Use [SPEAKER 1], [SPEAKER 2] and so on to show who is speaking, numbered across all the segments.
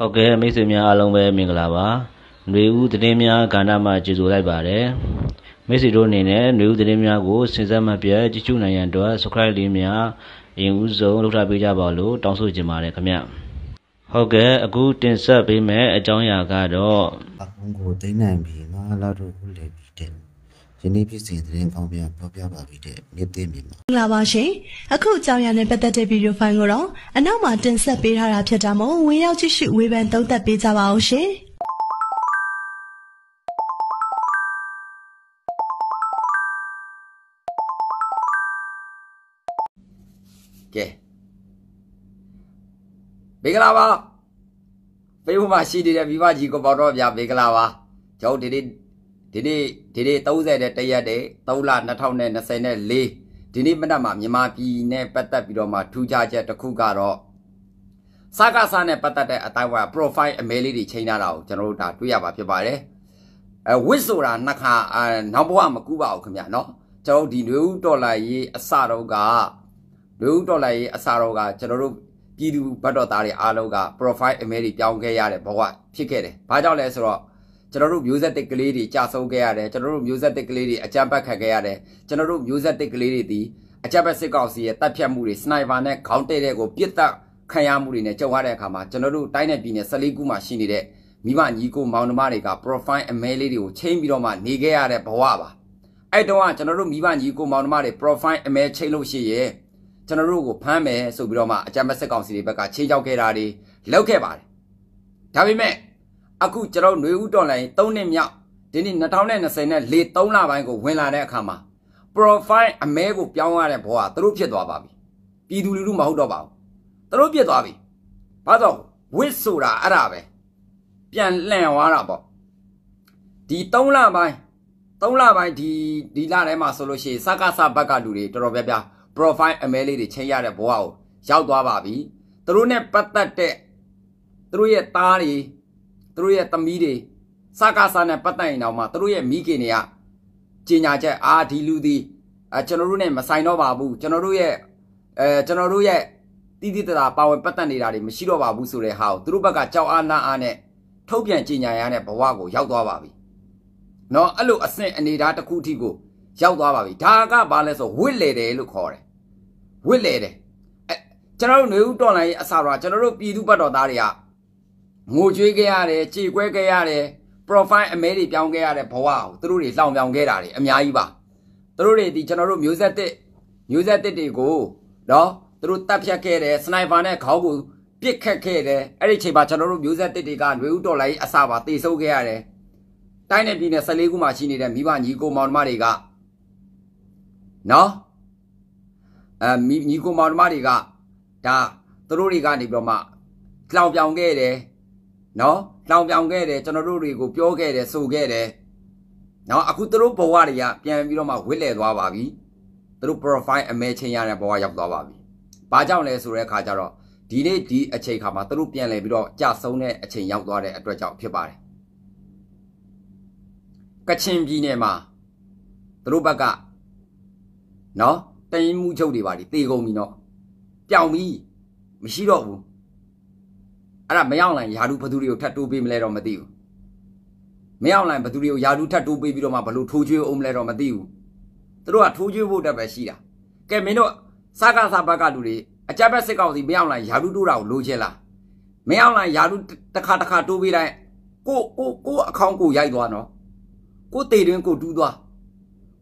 [SPEAKER 1] ဟုတ်ကဲ့မိတ်ဆွေများအားလုံးပဲမင်္ဂလာပါຫນွေဦးသတင်းများကဏ္ဍမှာကြိုဆိုလိုက်ပါတယ်မိတ်ဆွေတို့အနေနဲ့ຫນွေဦးသတင်းများကိုစဉ်ဆက်မပြတ်ကြည့်ရှုနိုင်ရန်အတွက် subscribe လေးများအရင်ဦးဆုံးလုပ်ထားပေးကြပါလို့တောင်းဆိုချင်ပါတယ်ခင်ဗျဟုတ်ကဲ့အခုတင်ဆက်ပေးမယ့်အကြောင်းအရာကတော့
[SPEAKER 2] အကုန်းကိုသိမ့်နိုင်ပြီးငါလာတို့ကိုလည်းပြီးတဲ့ ယနေ့ဖြစ်စဉ်သတင်းကောင်းပြပြောပြပါပြီတဲ့မြစ်သိမြင်မှာ
[SPEAKER 3] မင်္ဂလာပါရှင်အခုအကြောင်းအရာနဲ့ပတ်သက်တဲ့ဗီဒီယိုဖိုင်ကိုတော့အနောက်မှာတင်ဆက်ပေးထားတာဖြစ်တာမို့ဝင်ရောက်ကြည့်ရှုဝေဖန်သုံးသပ်ပေးကြပါအောင်ရှင်
[SPEAKER 4] ကဲမင်္ဂလာပါဖေးဖို့မှာရှိနေတဲ့မိဘကြီးကိုပေါ့တော့ဗျာမင်္ဂလာပါကျွန်တော်ဒီနေ့ ဒီနေ့ဒီနေ့30တဲ့တရက်တဲ့3လ2024ဒီနေ့မနက်မှာမြန်မာပြည်နဲ့ပတ်သက်ပြီးတော့မှထူးခြားချက်တစ်ခုကတော့စကားစားနဲ့ပတ်သက်တဲ့အတိုင်းဝါ profile အမဲလေးတွေချိန်ထားတာကိုကျွန်တော်တို့ဒါတွေ့ရပါဖြစ်ပါတယ်အဲဝစ်ဆိုတာနှစ်ခါအဲနောက်ဘဝမကူပါဘူးခင်ဗျာเนาะကျွန်တော်ဒီနွေဦးဒေါ်လာရေးအစတော့က လူဦးဒေါ်လာရေးအစားတော့ကကျွန်တော်တို့ပြည်သူဘတ်တော်သားတွေအားလုံးက profile email တွေပြောင်းခဲ့ရတဲ့ဘဝဖြစ်ခဲ့တယ်။ဘာကြောင့်လဲဆိုတော့ ကျွန်တော်တို့မျိုးဆက်တစ်ကလေးတွေကြာဆုံးခဲ့ရတယ်ကျွန်တော်တို့မျိုးဆက်တစ်ကလေးတွေအကြမ်းဖက်ခံခဲ့ရတယ်ကျွန်တော်တို့မျိုးဆက်တစ်ကလေးတွေဒီအကြမ်းဖက်စစ်ကောင်စီရဲ့တပ်ဖြတ်မှုတွေစနိုက်ပါနဲ့ခေါင်းတဲ့တဲ့ကိုပြစ်တက်ခံရမှုတွေနဲ့ကြုံရတဲ့အခါမှာကျွန်တော်တို့တိုင်းနယ်ပြည်နယ်14ခုမှာရှိနေတဲ့မိမညီကိုမောင်နှမတွေက profile email လေးတွေကိုချိန်ပြီးတော့မှနေခဲ့ရတဲ့ဘဝပါအဲ့တော့ကကျွန်တော်တို့မိဘညီကိုမောင်နှမတွေ profile email ချိန်လို့ရှိရဲ့ကျွန်တော်တို့ကိုဖမ်းမယ်ဆိုပြီးတော့မှအကြမ်းဖက်စစ်ကောင်စီတွေဘက်ကချင်းချောက်ခဲ့တာတွေလောက်ခဲ့ပါတယ်ဒါပေမဲ့ အခုကျွန်တော်ຫນွေဦးတော်လိုင်း3နှစ်မြောက်ဒီနေ့2020နဲ့လေ3လပိုင်းကိုဝင်လာတဲ့အခါမှာ profile အမဲကိုပြောင်းရတဲ့ဘောကသူတို့ဖြစ်သွားပါပြီပြည်သူလူထုမဟုတ်တော့ပါဘူးသူတို့ဖြစ်သွားပြီဘာတော့ဝစ်ဆိုတာအဲ့ဒါပဲပြန်လှန်သွားတာပေါ့ဒီ3လပိုင်း3လပိုင်းဒီဒီလထဲမှာဆိုလို့ရှိရင်စကားစဘက်ကလူတွေတော်တော်ပြပြ profile email လေးတွေချိန်ရတဲ့ဘဝကိုရောက်သွားပါပြီသူတို့ ਨੇ ပတ်သက်တဲ့သူတို့ရဲ့သားတွေ သူတို့ရဲ့သမီးတွေစကားစားနဲ့ပတ်သက်ရင်တော့မှသူတို့ရဲ့မိခင်တွေကကြင်ညာချက်အာဒီလူဒီအဲကျွန်တော်တို့နဲ့မဆိုင်တော့ပါဘူးကျွန်တော်တို့ရဲ့အဲကျွန်တော်တို့ရဲ့တိတိတသာပါဝင်ပတ်သက်နေတာတွေမရှိတော့ပါဘူးဆိုတဲ့ဟာကိုသူတို့ဘက်ကကြောက်အားနာအားနဲ့ထုတ်ပြန်ကြင်ညာရတဲ့ဘဝကိုရောက်သွားပါပြီ။နော်အဲ့လိုအဆင့်အနေဓာတစ်ခုအထိကိုရောက်သွားပါပြီ။ဒါကဘာလဲဆိုဝစ်လေတယ်လို့ခေါ်တယ်။ဝစ်လေတယ်။အဲကျွန်တော်တို့နေဦးတော်လိုင်းရဲ့အစာတော့ကျွန်တော်တို့ပြည်သူဘက်တော်သားတွေက ငိုကြွေးခဲ့ရတယ်ကြေကွဲခဲ့ရတယ် profile အမဲတွေပြောင်းခဲ့ရတဲ့ဘဝကိုသူတို့တွေလောင်ပြောင်ခဲ့တာတွေအများကြီးပါသူတို့တွေဒီကျွန်တော်တို့မျိုးဆက်တစ်မျိုးဆက်တစ်တွေကိုနော်သူတို့တပ်ဖြတ်ခဲ့တယ်စနိုက်ပါနဲ့ခေါင်းကိုပစ်ခတ်ခဲ့တယ်အဲ့ဒီချိန်မှာကျွန်တော်တို့မျိုးဆက်တစ်တွေကຫນွေဦးတော်လိုင်းအစားပါတေဆုပ်ခဲ့ရတယ်တိုင်းနယ်ပြည်နယ်14ခုမှာရှိနေတဲ့မိဘညီကိုမောင်နှမတွေကနော်အဲမိညီကိုမောင်နှမတွေကဒါသူတို့တွေကနေပြီးတော့မှလောင်ပြောင်ခဲ့တယ် နော်လောင်ပြောင်ခဲ့တယ်ကျွန်တော်တို့တွေကိုပြောခဲ့တယ်ဆိုခဲ့တယ်နော်အခုသူတို့ဘဝတွေကပြန်ပြီးတော့မှဝစ်လဲသွားပါပြီသူတို့ profile အမဲချင်းရတဲ့ဘဝရောက်သွားပါပြီဘာကြောင့်လဲဆိုတဲ့အခါကျတော့ဒီနေ့ဒီအချိန်ခါမှာသူတို့ပြန်လဲပြီးတော့ကြာဆုံးတဲ့အချိန်ရောက်သွားတဲ့အတွက်ကြောင့်ဖြစ်ပါတယ်ကချင်ပြည်နယ်မှာသူတို့ဘက်ကနော်တရင်မှုချုပ်တွေပါဒီတေကုန်ပြီနော်ပြောင်ပြီမရှိတော့ဘူး အဲ့ဒါမရောက်လိုက်ယာဒူဘသူတွေကိုထတ်တိုးပေးမလဲတော့မသိဘူးမရောက်လိုက်ဘသူတွေကိုယာဒူထတ်တိုးပေးပြီးတော့မှဘလို့ထိုးချွေးအောင်မလဲတော့မသိဘူးသူတို့ကထိုးချွေးဖို့တက်ပဲရှိတာကဲမင်းတို့စကားစားဘက်ကလူတွေအကြက်ဘက်စစ်ကောင်စီမရောက်လိုက်ယာဒူတိုးတာကိုလိုချင်လားမရောက်လိုက်ယာဒူတစ်ခါတစ်ခါတိုးပေးလိုက်ကိုကိုကိုအခေါင်းကိုရိုက်သွားနော်ကိုတေတွင်ကိုတူးသွား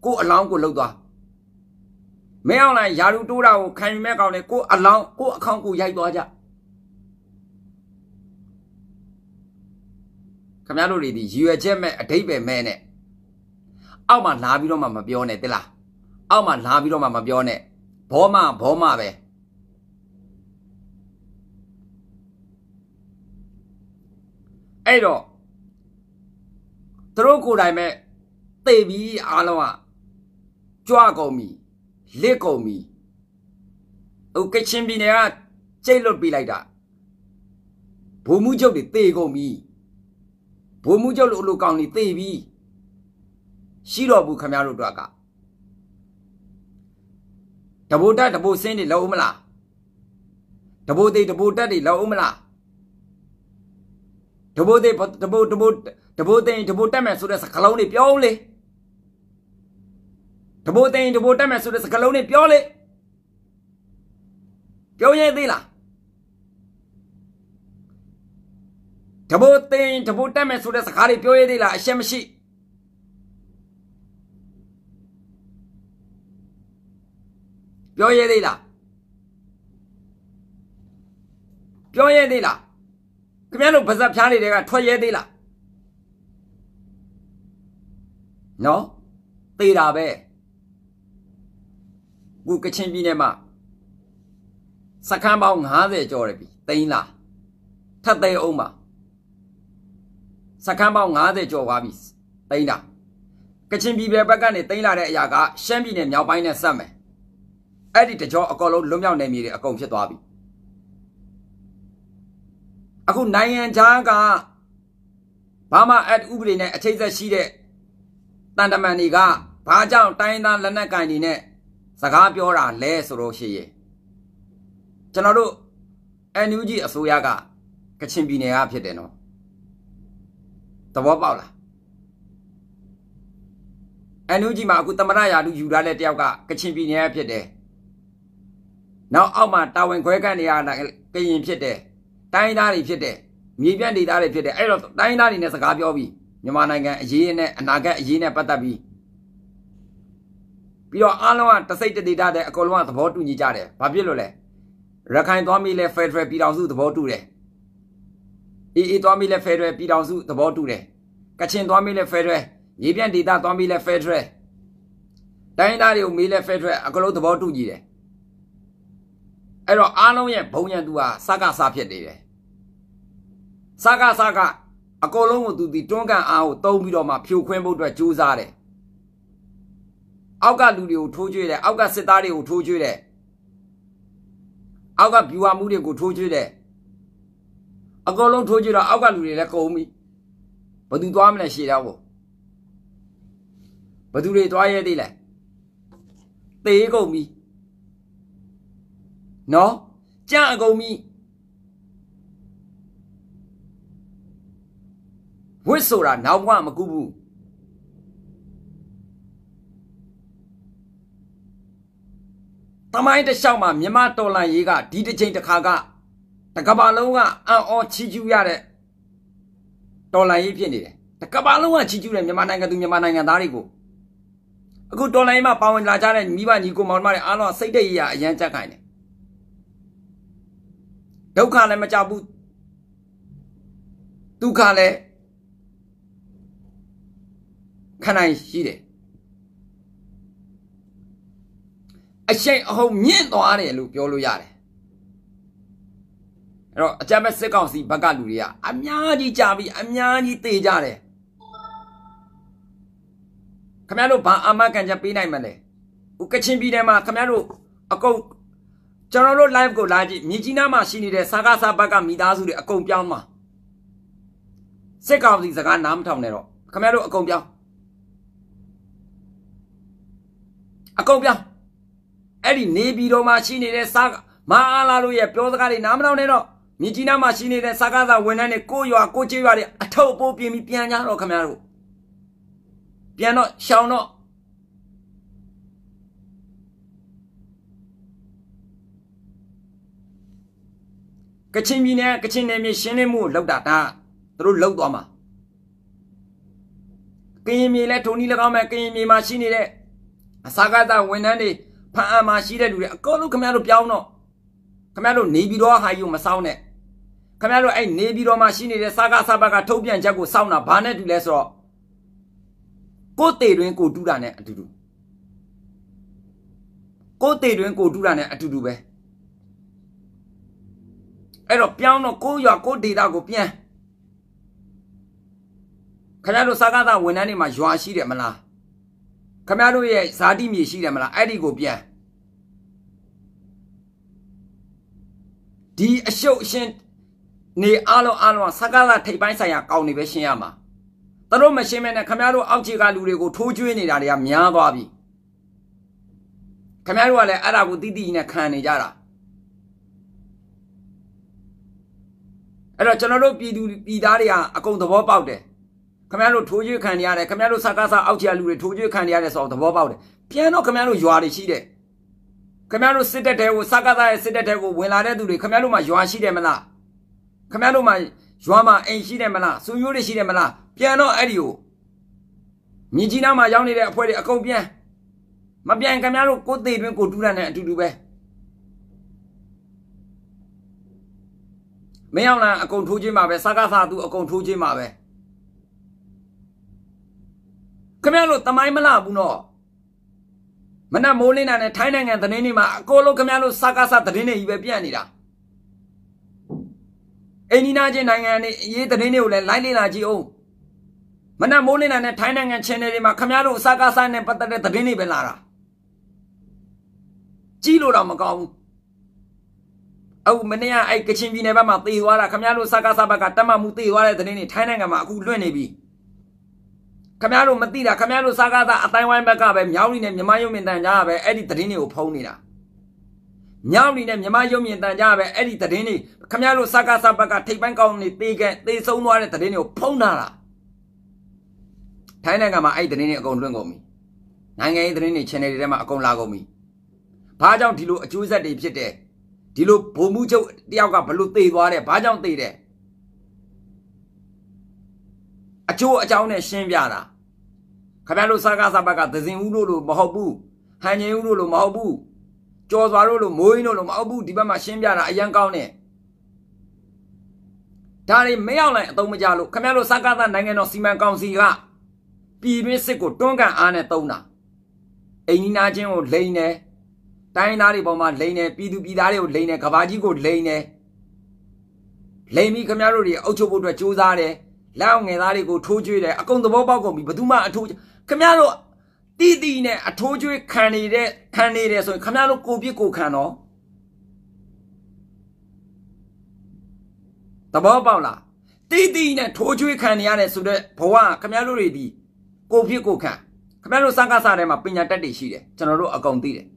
[SPEAKER 4] ကိုအလောင်းကိုလှုပ်သွားမင်းအောင်လိုက်ယာရူတိုးတာကိုခံယူမဲ့ကောင်လေကိုအလောင်းကိုအခေါန့်ကိုရိုက်သွားကြ ခမရတို့တွေဒီရည်ရွယ်ချက်မဲ့အတိတ်ပဲမဲ့နဲ့အောက်မှာလာပြီးတော့မှမပြောနဲ့တိလားအောက်မှာလာပြီးတော့မှမပြောနဲ့ဘောမဘောမပဲအဲ့တော့သူတို့ကိုယ်တိုင်မဲ့တေပြီးအားလုံးကကြွကုန်ပြီလစ်ကုန်ပြီဟိုကချင်ပြည်နယ်ကကျိတ်လွတ်ပြလိုက်တာဘုံမှုချုပ်တွေတေကုန်ပြီ ဘုံမှုချုပ်လို့လိုကောင်းနေတေပြီရှိတော့ဘူးခမရတို့တော့ကတဘိုတက်တဘိုစင်းတွေလောက်ဦးမလားတဘိုသေးတဘိုတက်တွေလောက်ဦးမလားတဘိုးသိတဘိုးတဘိုးတဘိုးသိတဘိုးတက်မယ်ဆိုတဲ့စကားလုံးတွေပြောလေတဘိုးသိတဘိုးတက်မယ်ဆိုတဲ့စကားလုံးတွေပြောလေပြောရသေးလား တဘိုးသိတဘိုးတက်မယ်ဆိုတဲ့စကားတွေပြောရသေးလားအရှက်မရှိပြောရသေးလားပြောရသေးလားခင်ဗျားတို့ဗဇက်ဖျားနေတဲ့ကထွက်ရဲသေးလားနော်သေတာပဲခုကချင်ပြည်နယ်မှာစခန်းပေါင်း90ကျော်တယ်ပြီတိန်းလားထပ်သိအောင်ပါ စခန်းပေါင်း90ကျော်သွားပြီတိန်းတာကချင်ပြည်နယ်ဘက်ကနေတိန်းလာတဲ့အရာကရှမ်းပြည်နယ်မြောက်ပိုင်းနဲ့ဆက်မယ်အဲ့ဒီတကြောအကောလုံးလွတ်မြောက်နေမြေတွေအကုန်ဖြစ်သွားပြီအခုနိုင်ငံခြားကဘာမှအက်ဥပဒေနဲ့အခြေဆက်ရှိတဲ့တန်တမန်တွေကဘာကြောင့်တိုင်းသားလက်နက်ကင်တွေနဲ့စကားပြောတာလဲဆိုတော့ရှိရဲ့ကျွန်တော်တို့ NUG အစိုးရကကချင်ပြည်နယ်ကဖြစ်တယ်နော် သဘောပေါက်လား NUG မှာအခုတမရရာလူယူထားတဲ့တယောက်ကကချင်ပြည်နယ်ကဖြစ်တယ်နောက်အောက်မှာတာဝန်ခွဲကန့်နေရတာကရင်ဖြစ်တယ်တိုင်းသားတွေဖြစ်တယ်မြေပြန့်ဒေသတွေဖြစ်တယ်အဲ့တော့တိုင်းသားတွေနဲ့စကားပြောပြီးမြန်မာနိုင်ငံအရေးနဲ့အနာဂတ်အရေးနဲ့ပတ်သက်ပြီးပြီးတော့အားလုံးကတစိတ်တဒေတာတဲ့အကုန်လုံးကသဘောတူညီကြတယ်ဘာဖြစ်လို့လဲရခိုင်သွားမိလဲဖက်ဒရယ်ပြည်ထောင်စုသဘောတူတယ် အေးအေးသွားမိလဲဖက်ဒရယ်ပြည်ထောင်စုသဘောတူတယ်ကချင်သွားမိလဲဖက်ဒရယ်မြေပြန့်ဒေသသွားမိလဲဖက်ဒရယ်တိုင်းသားတွေကိုမေးလဲဖက်ဒရယ်အကုန်လုံးသဘောတူညီတယ်အဲ့တော့အားလုံးရဲ့ဘုံရန်သူဟာစကားစားဖြစ်နေတယ်စကားစကားအကုန်လုံးကိုသူဒီတွန်းကန်အားကိုတုံးပြီးတော့မှဖြိုခွင်းဖို့အတွက်ကြိုးစားတယ်အောက်ကလူတွေကိုထိုးကျွေးတယ်အောက်ကစစ်သားတွေကိုထိုးကျွေးတယ်အောက်ကဗျူဟာမှုတွေကိုထိုးကျွေးတယ် အကုန်လုံးထိုးကျွေးတော့အောက်ကလူတွေလည်းကုန်ပြီဘသူသွားမလဲရှေ့တော့ဘသူတွေသွားရဲသေးလဲသေကုန်ပြီနော်ကြအကုန်ပြီဝစ်ဆိုတာနောက်ဘဝမကူဘူးတမိုင်းတစ်လျှောက်မှာမြမတော်လန်ရေးကဒီတစ်ချိန်တစ်ခါက တကဘာလုံးကအံ့ဩချီးကျူးရတဲ့တော်လန်ရေးဖြစ်နေတယ်တကဘာလုံးကချီးကျူးတယ်မြန်မာနိုင်ငံသူမြန်မာနိုင်ငံသားတွေကိုအခုတော်လိုင်းမှာပါဝင်လာကြတဲ့မိဘညီကိုမောင်မတွေအားလုံးစိတ်တရရအရန်ကြက်ခိုင်းတယ်ဒုက္ခလည်းမကြောက်ဘူးဒုက္ခလည်းခံနိုင်ရှိတယ်အရှိန်အဟုန်မြင့်သွားတယ်လို့ပြောလို့ရတယ် အဲ့တော့အကြမ်းမဲ့စစ်ကောင်စီဘက်ကလူတွေကအများကြီးကြာပြီးအများကြီးတေကြတယ်ခမရတို့ဘာအာမခံချက်ပေးနိုင်မလဲဥကချင်းပြည်နယ်မှာခမရတို့အကုန်ကျွန်တော်တို့ live ကိုလာကြည့်မြကြီးနားမှာရှိနေတဲ့စာကားစာဘက်ကမိသားစုတွေအကုန်ပြောင်းမှာစစ်ကောင်စီစကားနားမထောင်နဲ့တော့ခမရတို့အကုန်ပြောင်းအကုန်ပြောင်းအဲ့ဒီနေပြည်တော်မှာရှိနေတဲ့စာမအားလာတို့ရဲ့ပြောစကားတွေနားမထောင်နဲ့တော့ မြကြီးနားမှာရှိနေတဲ့စာကားစာဝန်ထမ်းတွေကိုရွာကိုချေးရွာတွေအထုပ်အပိုးပြင်ပြီးပြန်ကြတော့ခမရတို့ပြန်တော့ရှောင်းတော့ကချင်ပြည်နယ်ကချင်နယ်မြေရှင်းလင်းမှုလောက်တာဒါသူတို့လောက်သွားမှာကရင်မြေလဲထုံနီ၎င်းမဲ့ကရင်မြေမှာရှိနေတဲ့အစာကသာဝန်ထမ်းတွေဖန်အာမှာရှိတဲ့လူတွေအကုန်လုံးခင်ဗျားတို့ပြောင်းတော့ခင်ဗျားတို့နေပြီးတော့ဟာယူမစောင်းနဲ့ ခင်ဗျားတို့အဲ့နေပြီးတော့မှရှိနေတဲ့စာကစားဘက်ကထုတ်ပြန်ချက်ကိုစောင့်တာဘာနဲ့တူလဲဆိုတော့ကိုယ်တေတွင်ကိုတူးတာနဲ့အတူတူကိုယ်တေတွင်ကိုတူးတာနဲ့အတူတူပဲအဲ့တော့ပြောင်းတော့ကိုရွာကိုဒေတာကိုပြန်ခင်ဗျားတို့စာကားသားဝန်ထမ်းတွေမှာရွာရှိတယ်မလားခင်ဗျားတို့ရဲ့ဇာတိမြေရှိတယ်မလားအဲ့ဒီကိုပြန်ဒီအရှုပ်အရှင်း နေအားလုံးအားလုံးစာကားသားထိပ်ပိုင်းဆိုင်ရာကောင်းနေပဲရှင်းရမှာသူတို့မရှင်းမဲနဲ့ခင်ဗျားတို့အောက်ခြေကလူတွေကိုထိုးကျွေးနေတာတွေကများသွားပြီခင်ဗျားတို့ကလည်းအဲ့ဒါကိုတိတိနဲ့ခံနေကြတာအဲ့တော့ကျွန်တော်တို့ပြည်သူပြည်သားတွေကအကုန်သဘောပေါက်တယ်ခင်ဗျားတို့ထိုးကျွေးခံနေရတယ်ခင်ဗျားတို့စကားစားအောက်ချလူတွေထိုးကျွေးခံနေရတယ်ဆိုတော့သဘောပေါက်တယ်ပြန်တော့ခင်ဗျားတို့ရွာတွေရှိတယ်ခင်ဗျားတို့စစ်တပ်တဲကိုစကားစားရဲ့စစ်တပ်တဲကိုဝင်လာတဲ့သူတွေခင်ဗျားတို့မှရွာရှိတယ်မလား ခင်ဗျားတို့မှရွာမှာအိမ်ရှိတယ်မလားစုရိုးတွေရှိတယ်မလားပြန်တော့အဲ့ဒီကိုမြင်းကြီးနားမှာရောက်နေတဲ့အဖွဲတွေအကုန်ပြန်မပြန်ခင်ဗျားတို့ကိုယ်သေးတွင်ကိုတူးရတဲ့အတူတူပဲမင်းအောင်လန်အကုန်ထိုးချင်းပါပဲစကားစားသူအကုန်ထိုးချင်းပါပဲခင်ဗျားတို့တမိုင်းမလားဘူးနော်မနက်မိုးလင်းတာနဲ့ထိုင်းနိုင်ငံသတင်းတွေမှာအကုန်လုံးခင်ဗျားတို့စကားစားသတင်းတွေကြီးပဲပြန့်နေတာ အိန္ဒိနာချင်းနိုင်ငံတွေအရေးသတင်းတွေကိုလည်းလိုက်လေ့လာကြည့်အောင်မနက်မိုးလင်းတာနဲ့ထိုင်းနိုင်ငံ channel တွေမှာခင်ဗျားတို့စကားစားနဲ့ပတ်သက်တဲ့သတင်းတွေပဲလာတာကြည့်လို့တော့မကောင်းဘူးအခုမနေ့ကအဲ့ကချင်ပြည်နယ်ဘက်မှာသေသွားတာခင်ဗျားတို့စကားစားဘက်ကတတ်မှမှုသေသွားတဲ့သတင်းတွေထိုင်းနိုင်ငံမှာအခုလွှင့်နေပြီခမရတို့မသိတာခမရတို့စားကားသားအတိုင်းဝိုင်းဘက်ကပဲမြောင်းရီနဲ့မြမရုံမြင့်တန်ကြားပဲအဲ့ဒီသတင်းတွေကိုဖုံးနေတာ မြောင်းရီနဲ့မြမရုံမြင့်တန်ကြားပဲအဲ့ဒီသတင်းတွေခမရတို့စားကားစားဘက်ကထိပ်ပိုင်းကောင်းနေတေးကဲတေးဆုံးသွားတဲ့သတင်းတွေကိုဖုံးတာလားထိုင်းနိုင်ငံမှာအဲ့ဒီသတင်းတွေအကုန်လွှင့်ကုန်ပြီနိုင်ငံရေးသတင်းတွေ channel တွေထဲမှာအကုန်လာကုန်ပြီဘာကြောင့်ဒီလိုအကျိုးဆက်တွေဖြစ်တယ်ဒီလိုဗိုလ်မှုချုပ်တယောက်ကဘလို့သေသွားတယ်ဘာကြောင့်သေတယ်အကျိုးအကြောင်းနဲ့ရှင်းပြတာခင်ဗျားတို့စကားစပတ်ကသဇင်ဦးတို့လိုမဟုတ်ဘူးဟန်ငင်ဦးတို့လိုမဟုတ်ဘူး ကြော်စွာတို့လိုမိုးရင်းတို့လိုမဟုတ်ဘူးဒီဘက်မှာရှင်းပြတာအရန်ကောင်းတယ်ဒါတွေမရောက်လိုက်အသုံးမကျလို့ခင်ဗျားတို့စကားသနိုင်ငံတော်စီမံကောင်စီကပြည်တွင်းစစ်ကိုတွန်းကန်အားနဲ့တုံးတာအိမ်နီးနာချင်းကိုလိန်တယ်တိုင်းသားတွေပေါ်မှာလိန်တယ်ပြည်သူပြည်သားတွေကိုလိန်တယ်ကဘာကြီးကိုလိန်တယ်လိန်ပြီးခင်ဗျားတို့တွေအုပ်ချုပ်ဖို့အတွက်ကြိုးစားတယ်လက်အောင်ငယ်သားတွေကိုထိုးကျွေးတယ်အကုန်သဘောပေါက်ကုန်ပြီဘယ်သူမှအထိုးခမရတို့ တီးတီးနဲ့အထိုးကျွေးခံနေတဲ့ခံနေတယ်ဆိုရင်ခမရတို့ကိုပြစ်ကိုခံတော့သဘောပေါက်လားတီးတီးနဲ့ထိုးကျွေးခံနေရတယ်ဆိုတော့ဘဝခမရတို့တွေဒီကိုပြစ်ကိုခံခမရတို့စကားစားထဲမှာပညာတတ်တွေရှိတယ်ကျွန်တော်တို့အကုန်သိတယ်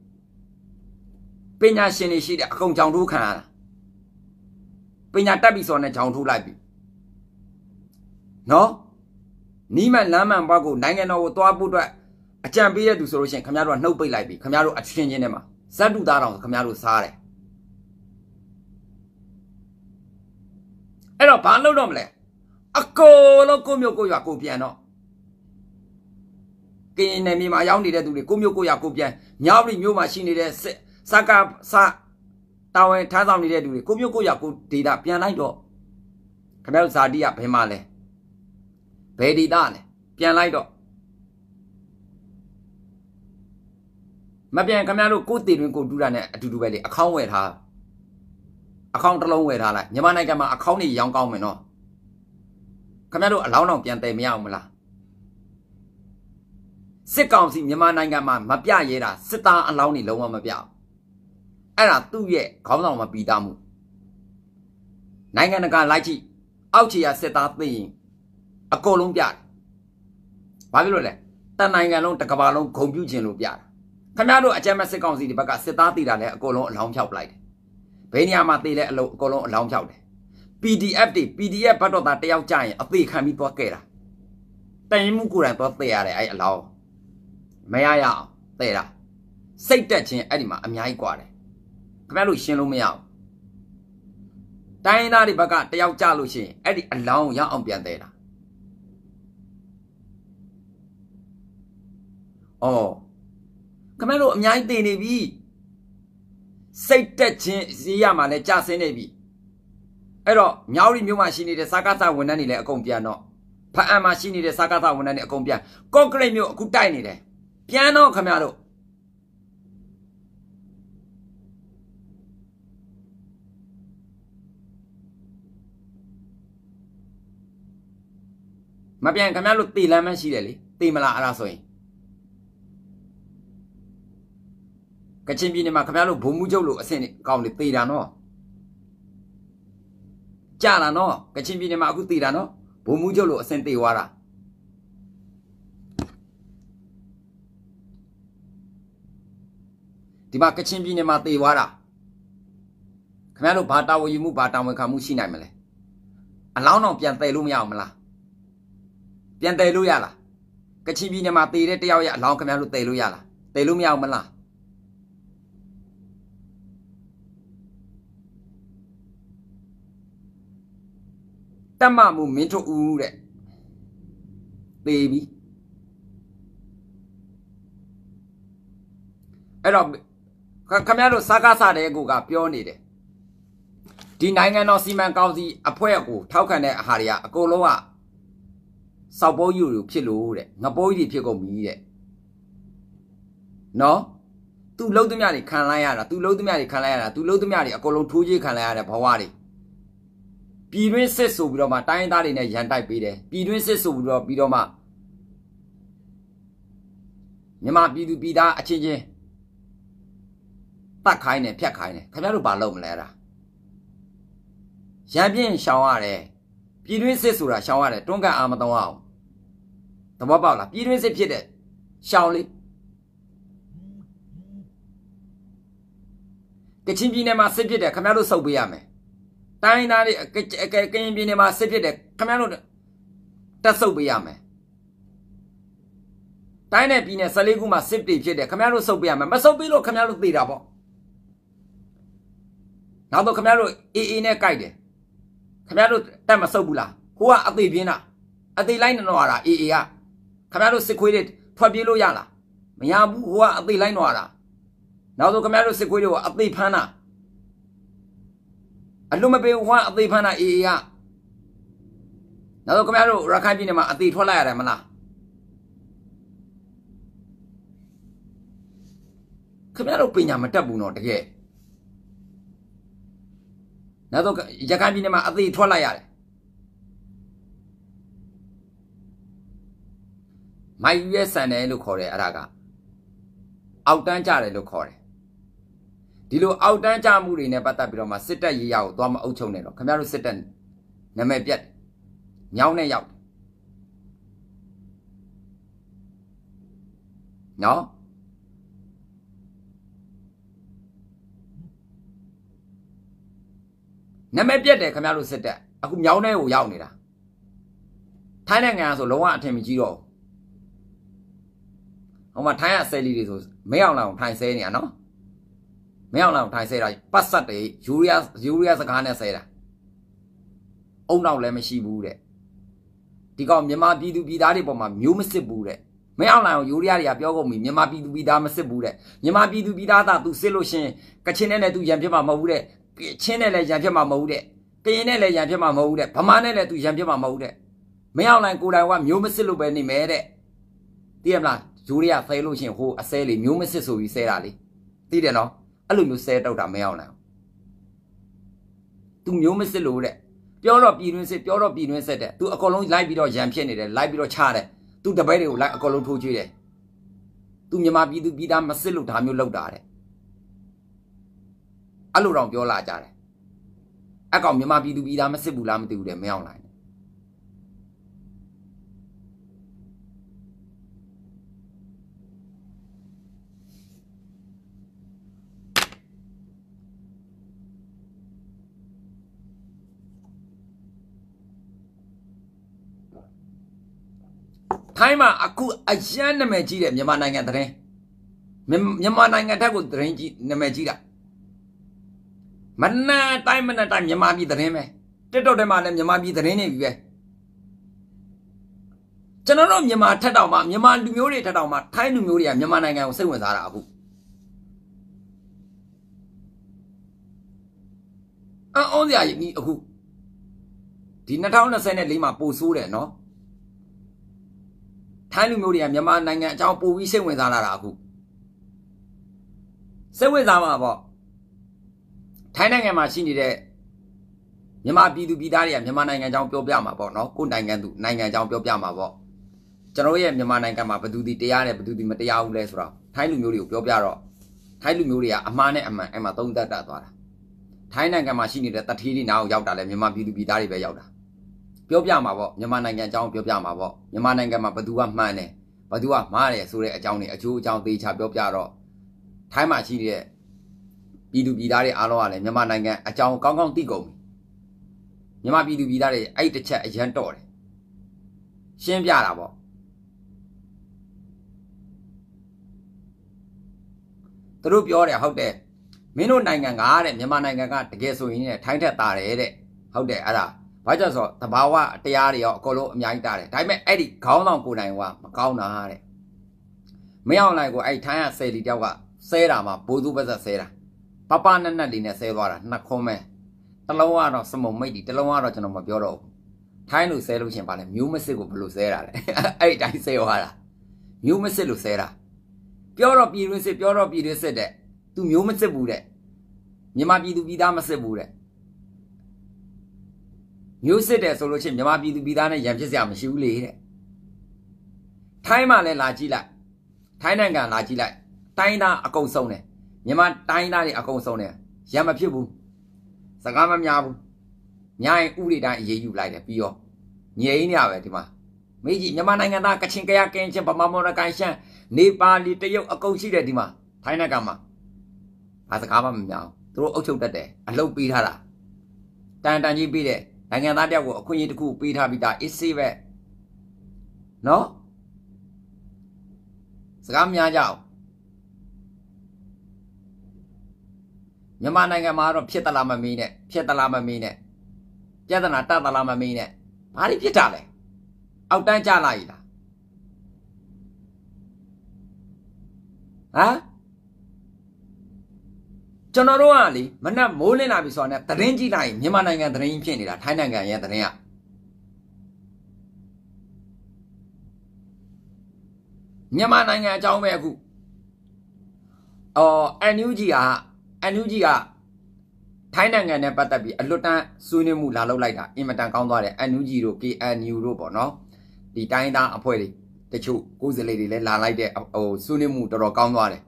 [SPEAKER 4] ပညာရှင်တွေရှိတယ်အကုန်ကြောင်ထိုးခံရတာပညာတတ်ပြီဆိုတော့ကြောင်ထိုးလိုက်ပြီနော်နီးမှန်လမ်းမှန်ဘွားကိုနိုင်ငံတော်ကိုသွားဖို့အတွက် အကြံပေးရသူဆိုလို့ရှိရင်ခင်ဗျားတို့ကနှုတ်ပိတ်လိုက်ပြီခင်ဗျားတို့အချင်းချင်းထဲမှာဇတ်တူသားတော်ခင်ဗျားတို့စားတယ်အဲ့တော့ဘာလုပ်တော့မလဲအကိုလုံးကိုမျိုးကိုရွာကိုပြန်တော့ကင်းနေမြေမှာရောက်နေတဲ့သူတွေကိုမျိုးကိုရွာကိုပြန်ညောင်ရီမျိုးမှာရှိနေတဲ့စကားစတာဝန်ထားဆောင်နေတဲ့သူတွေကိုမျိုးကိုရွာကိုဒေတာပြန်လိုက်တော့ခင်ဗျားတို့ဇာတိကဘယ်မှာလဲဘယ်ဒီတာလဲပြန်လိုက်တော့ မပြန်ခင်ဗျားတို့ကိုယ်တည်တွင်ကိုတူးတာနဲ့အတူတူပဲလေအကောင့်ဝယ်ထားအကောင့်တစ်လုံးဝယ်ထားလိုက်မြန်မာနိုင်ငံမှာအကောင့်တွေရောင်းကောင်းမယ်နော်ခင်ဗျားတို့အလောင်းတော်ပြန်တည်မရအောင်မလားစစ်ကောင်စီမြန်မာနိုင်ငံမှာမပြရဲတာစစ်သားအလောင်းတွေလုံးဝမပြအောင်အဲ့ဒါသူ့ရဲ့ခေါင်းဆောင်မပီတာမှုနိုင်ငံတကာလိုက်ကြည့်အောက်ခြေရစစ်သားသိရင်အကုန်လုံးပြတယ်။ဘာဖြစ်လို့လဲ။တန်နိုင်ငံလုံးတစ်ကမ္ဘာလုံးဂုံပြူခြင်းလို့ပြတာ။ ခမရတို့အကြမ်းမဲ့စစ်ကောင်စီဒီဘက်ကစစ်သားတီတာလည်းအကုန်လုံးအလောင်းဖြောက်ပလိုက်တယ်ဘယ်နေရာမှာတေးလဲအလုံးအကုန်လုံးအလောင်းဖြောက်တယ် PDF တွေ PDF ဘတ်တော်သားတယောက်ကြရင်အသေးခံပြီးသွားခဲ့တာတိုင်မှုကိုယ်တိုင်သွားတေးရတယ်အဲ့အလောင်းမရရအောင်တေးတာစိတ်တက်ခြင်းအဲ့ဒီမှာအများကြီးကွာတယ်ခင်ဗျားတို့ရှင်းလို့မရအောင်တိုင်းသားတွေဘက်ကတယောက်ကြလို့ရှိရင်အဲ့ဒီအလောင်းရောက်အောင်ပြန်သေးတာအော် ခမတို့အများကြီးတည်နေပြီ။စိတ်တက်ခြင်းစီးရမှာလဲကြာဆင်းနေပြီ။အဲ့တော့မြောက်ရီမြို့မှာရှိနေတဲ့စာကသဝန်ထမ်းတွေလည်းအကုန်ပြန်တော့ဖအံမှာရှိနေတဲ့စာကသဝန်ထမ်းတွေအကုန်ပြန်ကော့ကရိတ်မြို့အခုတိုက်နေတယ်။ပြန်တော့ခမတို့မပြန်ခင်ဗျားတို့တေလမ်းမရှိတယ်လေတေမလားအဲ့ဒါဆိုရင် ကချင်ပြည်နယ်မှာခင်ဗျားတို့ဘုံမှုချုပ်လို့အဆင့်ကောင်းလေတေတာနော်ကြာလာနော်ကချင်ပြည်နယ်မှာအခုတေတာနော်ဘုံမှုချုပ်လို့အဆင့်တေသွားတာဒီမှာကချင်ပြည်နယ်မှာတေသွားတာခင်ဗျားတို့ဘာတာဝန်ယူမှုဘာတာဝန်ခံမှုရှိနိုင်မလဲအလောင်းတော့ပြန်တည်လို့မရအောင်မလားပြန်တည်လို့ရလားကချင်ပြည်နယ်မှာတည်တဲ့တယောက်ရဲ့အလောင်းခင်ဗျားတို့တည်လို့ရလားတည်လို့မရအောင်မလား တတ်မှမှုမင်းတို့ဦးတဲ့သေပြီအဲ့တော့ခမရတို့စားကားစားတဲ့ကိုကပြောနေတယ်ဒီနိုင်ငံတော်စီမံကောင်းစီအဖွဲ့ကိုထောက်ခံတဲ့အဟာတွေကအကုန်လုံးကစောက်ပိုးယူတွေဖြစ်လို့တဲ့ငပိုးကြီးတွေဖြစ်ကုန်ပြီတဲ့နော်သူလုံးသမျှတွေခံလိုက်ရတာသူလုံးသမျှတွေခံလိုက်ရတာသူလုံးသမျှတွေအကုန်လုံးထိုးကြီးခံလိုက်ရတဲ့ဘဝတွေ ပြည်တွင်းစစ်ဆိုပြီးတော့မှတိုင်းသားတွေနဲ့ရန်တိုက်ပေးတယ်ပြည်တွင်းစစ်ဆိုပြီးတော့ပြီးတော့မှမြန်မာပြည်သူပြည်သားအချင်းချင်းပတ်ခိုင်းတယ်ဖြတ်ခိုင်းတယ်ခင်ဗျားတို့ဘာလုပ်မလဲအဲ့ဒါရံပြင်းရှောင်ရတယ်ပြည်တွင်းစစ်ဆိုတာရှောင်ရတယ်တွန်းကန်အာမတော်အောင်သဘောပေါက်လားပြည်တွင်းစစ်ဖြစ်တဲ့ရှောင်လေးကချင်ပြည်နယ်မှာစစ်ဖြစ်တယ်ခင်ဗျားတို့စုပ်ပေးရမယ် တိုင်းသားတွေကကရင်ပြည်နယ်မှာစစ်ဖြစ်တယ်ခင်ဗျားတို့တက်စုပ်ပေးရမယ်တိုင်းနယ်ပြည်နယ်14ခုမှာစစ်တွေဖြစ်တယ်ခင်ဗျားတို့စုပ်ပေးရမယ်မစုပ်ပေးလို့ခင်ဗျားတို့သိတာပေါ့နောက်တော့ခင်ဗျားတို့အေးအေးနဲ့ကြိုက်တယ်ခင်ဗျားတို့တက်မစုပ်ဘူးလားဟိုကအသေးပြင်းတာအသေးလိုက်နော်ရတာအေးအေးကခင်ဗျားတို့စစ်ခွေးတွေထွက်ပြေးလို့ရလားမရဘူးဟိုကအသေးလိုက်နော်ရတာနောက်တော့ခင်ဗျားတို့စစ်ခွေးတွေကိုအသေးဖမ်းတာ အလုံးမပေးဘူးဟိုကအသေးဖမ်းတာအေးအေးကနောက်တော့ခင်ဗျားတို့ရခိုင်ပြည်နယ်မှာအသေးထွက်လိုက်ရတယ်မလားခင်ဗျားတို့ပညာမတတ်ဘူးနော်တကယ်နောက်တော့ရခိုင်ပြည်နယ်မှာအသေးထွက်လိုက်ရတယ်မိုက်ရွက်ဆန်တယ်လို့ခေါ်တယ်အဲ့ဒါကအောက်တန်းကြတယ်လို့ခေါ်တယ် ဒီလိုအောက်တန်းကြမှုတွေနဲ့ပတ်သက်ပြီးတော့မှစစ်တပ်ရေးရကိုသွားမအုပ်ချုပ်နေတော့ခင်ဗျားတို့စစ်တပ်နာမည်ပြတ်ညောင်းနဲ့ရောက်နော်နာမည်ပြတ်တယ်ခင်ဗျားတို့စစ်တပ်အခုမြောင်းထဲကိုရောက်နေတာထိုင်းနိုင်ငံဆိုလုံးဝအထင်မကြီးတော့ဟိုမှာထိုင်းကဆယ်လီတွေဆိုမဲအောင်လောင်ထိုင်ဆဲနေရနော် မဲအောင်လောင်ထိုင်ဆဲတာပတ်ဆက်တွေယူရီးယားယူရီးယားစကားနဲ့ဆဲတာအုံနောက်လည်းမရှိဘူးတဲ့ဒီကောင်မြန်မာပြည်သူပြည်သားတွေပေါ်မှာမျိုးမစစ်ဘူးတဲ့မဲအောင်လောင်ယူရီးယားတွေကပြောကုန်ပြီမြန်မာပြည်သူပြည်သားမစစ်ဘူးတဲ့မြန်မာပြည်သူပြည်သားသာသူစစ်လို့ရှင်ကချင်နဲ့လည်းသူရံဖြစ်မှာမဟုတ်ဘူးတဲ့ချင်းနဲ့လည်းရံဖြစ်မှာမဟုတ်ဘူးတဲ့ကရင်နဲ့လည်းရံဖြစ်မှာမဟုတ်ဘူးတဲ့ဗမာနဲ့လည်းသူရံဖြစ်မှာမဟုတ်ဘူးတဲ့မင်းအောင်လိုင်ကိုတိုင်ကမျိုးမစစ်လို့ပဲနေမယ်တဲ့သိရမလားဂျိုးတွေကဆဲလို့ရှင်ဟိုအဆဲလေးမျိုးမစစ်ဆိုပြီးဆဲတာလေသိတယ်နော် အဲ့လိုမျိုးဆဲတော့တာမင်းအောင်လိုင်သူမျိုးမစစ်လို့တဲ့ပြောတော့ပြည်တွင်းစစ်ပြောတော့ပြည်တွင်းစစ်တဲ့သူအကုန်လုံးလိုက်ပြီးတော့ရံဖြစ်နေတယ်လိုက်ပြီးတော့ချတယ်သူတပည့်တွေကိုလိုက်အကုန်လုံးထိုးချွေးတယ်သူမြန်မာပြည်သူပြည်သားမစစ်လို့ဒါမျိုးလောက်တာတဲ့အဲ့လိုတော့ပြောလာကြတယ်အကောင်မြန်မာပြည်သူပြည်သားမစစ်ဘူးလားမသိဘူးတဲ့မရောက်နိုင် ထိုင်းမှာအခုအရန်နာမည်ကြီးတဲ့မြန်မာနိုင်ငံသတင်းမြန်မာနိုင်ငံထက်ကိုသတင်းကြီးနာမည်ကြီးတာမနာတိုင်းမနာတိုင်းမြန်မာပြည်သတင်းပဲတက်တော့တယ်မှာလည်းမြန်မာပြည်သတင်းနေပြီပဲကျွန်တော်တို့မြန်မာထက်တောင်မှမြန်မာလူမျိုးတွေထက်တောင်မှထိုင်းလူမျိုးတွေကမြန်မာနိုင်ငံကိုစိတ်ဝင်စားတာအခုအော်စရာကြီးအခုဒီ2024မှာပို့ဆိုးတယ်နော် ထိုင်းလူမျိုးတွေကမြန်မာနိုင်ငံအကြောင်းပို့ပြီးစိတ်ဝင်စားလာတာအခုစိတ်ဝင်စားမှာပေါ့ထိုင်းနိုင်ငံမှာရှိနေတဲ့မြန်မာပြည်သူပြည်သားတွေကမြန်မာနိုင်ငံအကြောင်းပြောပြမှာပေါ့နော်ကိုယ်နိုင်ငံသူနိုင်ငံအကြောင်းပြောပြမှာပေါ့ကျွန်တော်ရဲ့မြန်မာနိုင်ငံမှာဘယ်သူဒီတရားနဲ့ဘယ်သူဒီမတရားဘူးလဲဆိုတော့ထိုင်းလူမျိုးတွေကိုပြောပြတော့ထိုင်းလူမျိုးတွေကအမှားနဲ့အမှန်အဲ့မှာသုံးသပ်တတ်သွားတာထိုင်းနိုင်ငံမှာရှိနေတဲ့တတိယနာကိုရောက်တာလဲမြန်မာပြည်သူပြည်သားတွေပဲရောက်တာ ပြောပြမှာပေါ့မြန်မာနိုင်ငံအကြောင်းပြောပြမှာပေါ့မြန်မာနိုင်ငံမှာဘယ်သူကမှန်းတယ်ဘယ်သူကမှားတယ်ဆိုတဲ့အကြောင်းတွေအကျိုးအကြောင်းသေချာပြောပြတော့ထိုင်းမှာရှိတဲ့ပြည်သူပြည်သားတွေအားလုံးကလည်းမြန်မာနိုင်ငံအကြောင်းကောင်းကောင်းသိကုန်ပြီမြန်မာပြည်သူပြည်သားတွေအဲ့တစ်ချက်အရန်တော့တယ်ရှင်းပြတာပေါ့သူတို့ပြောတယ်ဟုတ်တယ်မင်းတို့နိုင်ငံကတဲ့မြန်မာနိုင်ငံကတကယ်ဆိုရင်ねထိုင်းထက်တာတယ်တဲ့ဟုတ်တယ်အဲ့ဒါ ဘာကြောင့်ဆိုတဘာဝတရားတွေရောအကုန်လုံးအများကြီးတာတယ်ဒါပေမဲ့အဲ့ဒီခေါင်းဆောင်ကိုယ်တိုင်ကမကောင်းတာတဲ့မင်းအောင်လိုက်ကိုအဲ့ထိုင်းကဆယ်လီတယောက်ကဆဲတာမှာဘိုးသူပတ်ဆက်ဆဲတာပပနက်နက်လေးနဲ့ဆဲသွားတာနှစ်ခွန်းပဲတလုံးကတော့စမုံမိတ်ဒီတလုံးကတော့ကျွန်တော်မပြောတော့ဘူးထိုင်းလို့ဆဲလို့ရှင်ပါလေမျိုးမစစ်ကိုဘယ်လိုဆဲတာလဲအဲ့ဒီတိုင်းဆဲသွားတာမျိုးမစစ်လို့ဆဲတာပြောတော့ပြည်တွင်းစစ်ပြောတော့ပြည်တွင်းစစ်တဲ့သူမျိုးမစစ်ဘူးတဲ့မြန်မာပြည်သူပြည်သားမစစ်ဘူးတဲ့ မျိုးစစ်တယ်ဆိုလို့ချင်းမြန်မာပြည်သူပြည်သားနဲ့ရံဖြစ်စရာမရှိဘူးလေတဲ့ထိုင်းမှလည်းလာကြည့်လိုက်ထိုင်းနိုင်ငံလာကြည့်လိုက်တိုင်းသားအကုန်ဆုံးတယ်မြန်မာတိုင်းသားတွေအကုန်ဆုံးတယ်ရံမဖြစ်ဘူးစကားမများဘူးညာရင်ဥတွေတိုင်းအေးယူလိုက်တယ်ပြီးရောငြိမ်းနေရပဲဒီမှာမေကြီးမြန်မာနိုင်ငံသားကချင်ကရကင်းချင်းဗမာမော်ရကန်ရှမ်းနေပါလီတရုတ်အကုန်ရှိတယ်ဒီမှာထိုင်းနိုင်ငံမှာဘာစကားမှမများဘူးသူတို့အုပ်ချုပ်တတ်တယ်အလုပ်ပေးထားတာတန်တန်ကြီးပေးတယ် နိုင်ငံသားတယောက်ကိုအခွင့်အရေးတစ်ခုပေးထားပြီးသားအစ်စေးပဲနော်စကားများကြအောင်မြန်မာနိုင်ငံမှာတော့ဖြစ်တလားမမေးနဲ့ဖြစ်တလားမမေးနဲ့ပြဿနာတတ်တလားမမေးနဲ့ဘာတွေဖြစ်တာလဲအောက်တန်းကြလာ ਈ လားဟမ် ကျွန်တော်တို့ကလေမနက်မိုးလင်းလာပြီဆိုတော့သတင်းကြည့်လိုက်မြန်မာနိုင်ငံသတင်းဖြစ်နေတာထိုင်းနိုင်ငံရဲ့သတင်းကမြန်မာနိုင်ငံအကြောင်းပဲအခုအော် NUG က NUG ကထိုင်းနိုင်ငံနဲ့ပတ်သက်ပြီးအလွတ်တန်းဆွေးနွေးမှုလာလုပ်လိုက်တာအင်မတန်ကောင်းသွားတယ် NUG တို့ KNU တို့ပေါ့နော်ဒီတိုင်းသားအဖွဲ့တွေတချို့ကိုယ်စားလှယ်တွေလည်းလာလိုက်တဲ့ဟိုဆွေးနွေးမှုတော်တော်ကောင်းသွားတယ်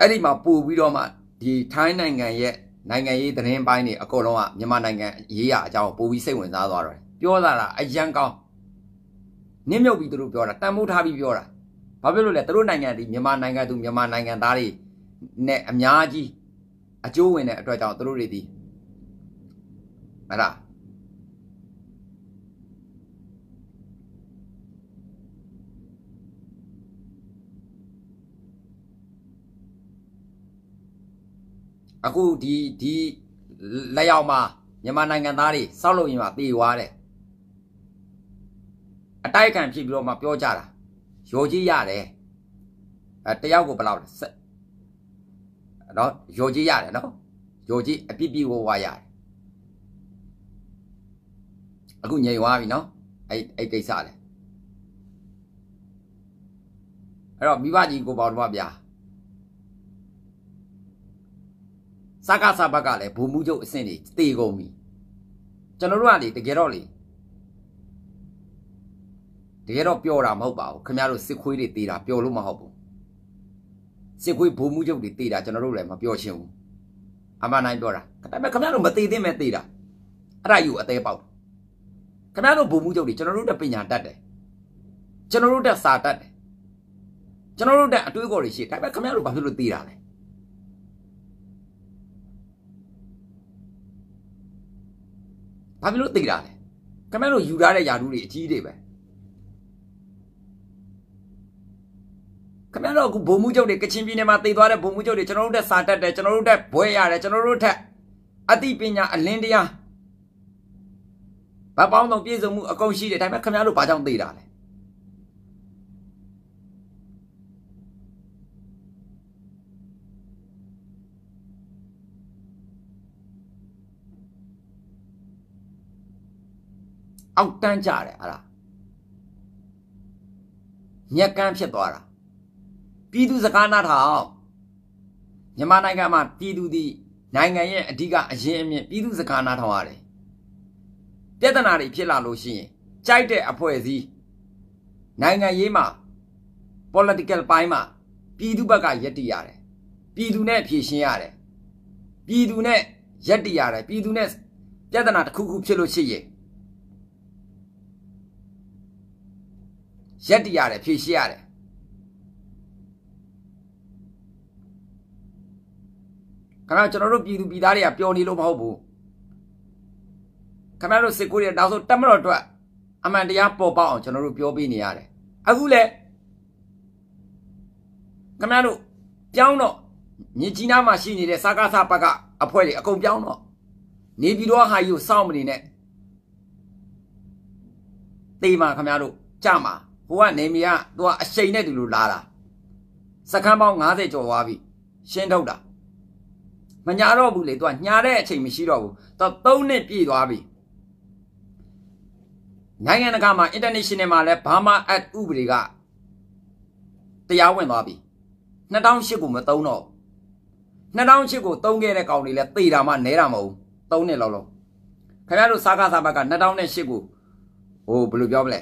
[SPEAKER 4] အဲ့ဒီမှာပို့ပြီးတော့မှဒီထိုင်းနိုင်ငံရဲ့နိုင်ငံရေးသတင်းပိုင်းတွေအကုန်လုံးကမြန်မာနိုင်ငံရေးရအကြောင်းပို့ပြီးစိတ်ဝင်စားသွားတယ်ပြောလာတာအရန်ကောင်းနင့်မြုပ်ပြီးသူတို့ပြောတာတန်မိုးထားပြီးပြောတာဘာဖြစ်လို့လဲသူတို့နိုင်ငံဒီမြန်မာနိုင်ငံသူမြန်မာနိုင်ငံသားတွေနဲ့အများကြီးအကျိုးဝင်တဲ့အတွက်ကြောင့်သူတို့တွေဒီအဲ့ဒါ အခုဒီဒီလက်ရောက်မှာမြန်မာနိုင်ငံသားတွေစောက်လို့ရင်မှာတေသွားတယ်အတိုက်ခံဖြစ်ပြီးတော့မှပြောကြတာရောကြီးရတယ်အဲတယောက်ကိုဘယ်လောက်လဲနော်ရောကြီးရတယ်နော်ရောကြီးအပြစ်ပြဝဝရတယ်အခုငြိမ်သွားပြီနော်အဲ့အဲ့ကိစ္စလေအဲ့တော့မိဘကြီးကိုပေါ့တော့ဗျာ စကားစဘက်ကလည်းဘူမှုချုပ်အဆင့်တွေတေကုန်ပြီကျွန်တော်တို့ကလေတကယ်တော့လေတကယ်တော့ပြောတာမဟုတ်ပါဘူးခင်ဗျားတို့စစ်ခွေးတွေတေးတာပြောလို့မဟုတ်ဘူးစစ်ခွေးဘုံမှုချုပ်တွေတေးတာကျွန်တော်တို့လည်းမပြောချင်ဘူးအမနိုင်ပြောတာဒါပေမဲ့ခင်ဗျားတို့မသေးသင့်မဲ့တေးတာအဲ့ဒါယူအသေးပေါက်ခင်ဗျားတို့ဘုံမှုချုပ်တွေကျွန်တော်တို့တက်ပညာတတ်တယ်ကျွန်တော်တို့တက်စာတတ်တယ်ကျွန်တော်တို့တက်အတွေးခေါ်တွေရှိဒါပေမဲ့ခင်ဗျားတို့ဘာဖြစ်လို့တေးတာလဲ ဘာဖြစ်လို့တေးတာလဲခင်ဗျားတို့ယူထားတဲ့ယာတူးတွေအကြီးတွေပဲခင်ဗျားတို့အခုဘုံမှုချုပ်တွေကချင်ပြည်နယ်မှာတည်သွားတဲ့ဘုံမှုချုပ်တွေကျွန်တော်တို့တက်စာတက်တယ်ကျွန်တော်တို့တက်ဘွဲရတယ်ကျွန်တော်တို့ထက်အသိပညာအလင်းတရားဗပေါင်းတော့ပြည့်စုံမှုအကုန်ရှိတယ်ဒါပေမဲ့ခင်ဗျားတို့ဘာကြောင့်သိတာလဲ အောက်တန်းကြတယ်အဲ့ဒါညက်ကန်းဖြစ်သွားတာပြည်သူစကားနားထောင်မြန်မာနိုင်ငံမှာပြည်သူဒီနိုင်ငံရဲ့အဓိကအရင်အမြင့်ပြည်သူစကားနားထောင်ရတယ်ပြဿနာတွေဖြစ်လာလို့ရှိရင်ကြိုက်တဲ့အဖွဲ့အစည်းနိုင်ငံရေးမှာ political ပိုင်းမှာပြည်သူဘက်ကယက်တည်ရတယ်ပြည်သူနဲ့ဖြည့်ရှင်းရတယ်ပြည်သူနဲ့ယက်တည်ရတယ်ပြည်သူနဲ့ပြဿနာတစ်ခုခုဖြစ်လို့ရှိရင် ယက်တည်ရတယ်ဖြည့်ရှင်းရတယ်ခဏကျွန်တော်တို့ပြည်သူပြည်သားတွေကပျော်နေလို့မဟုတ်ဘူးခင်ဗျားတို့စစ်ကိုတွေနောက်ဆုံးတက်မတော်အတွက်အမှန်တရားပေါ်ပေါက်အောင်ကျွန်တော်တို့ပြောပြနေရတယ်အခုလေခင်ဗျားတို့ပြောင်းတော့မြစ်ကြီးနားမှာရှိနေတဲ့စကားစဘက်ကအဖွဲတွေအကုန်ပြောင်းတော့နေပြည်တော်ဟာယူစောင့်မနေနဲ့တေးမှာခင်ဗျားတို့ကြမှာ ဟိုကနေမီကသူကအရှိန်နဲ့တူလို့လာတာစကန်းပေါင်း90ကျော်သွားပြီရှင်းထုတ်တာမညာတော့ဘူးလေသူကညာတဲ့အချိန်မရှိတော့ဘူးသူ3နှစ်ပြည့်သွားပြီနိုင်ငံတကာမှာ international မှာလည်းဘာမှ at ဥပဒေကတရားဝင်သွားပြီ2008ကိုမသုံးတော့2008ကိုသုံးခဲ့တဲ့ကောင်တွေလည်းသေတာမှနဲတာမဟုတ်ဘူး3နှစ်လောက်လောက်ခင်ဗျားတို့စားကားစားဘက်က2008ကိုဟိုဘယ်လိုပြောမလဲ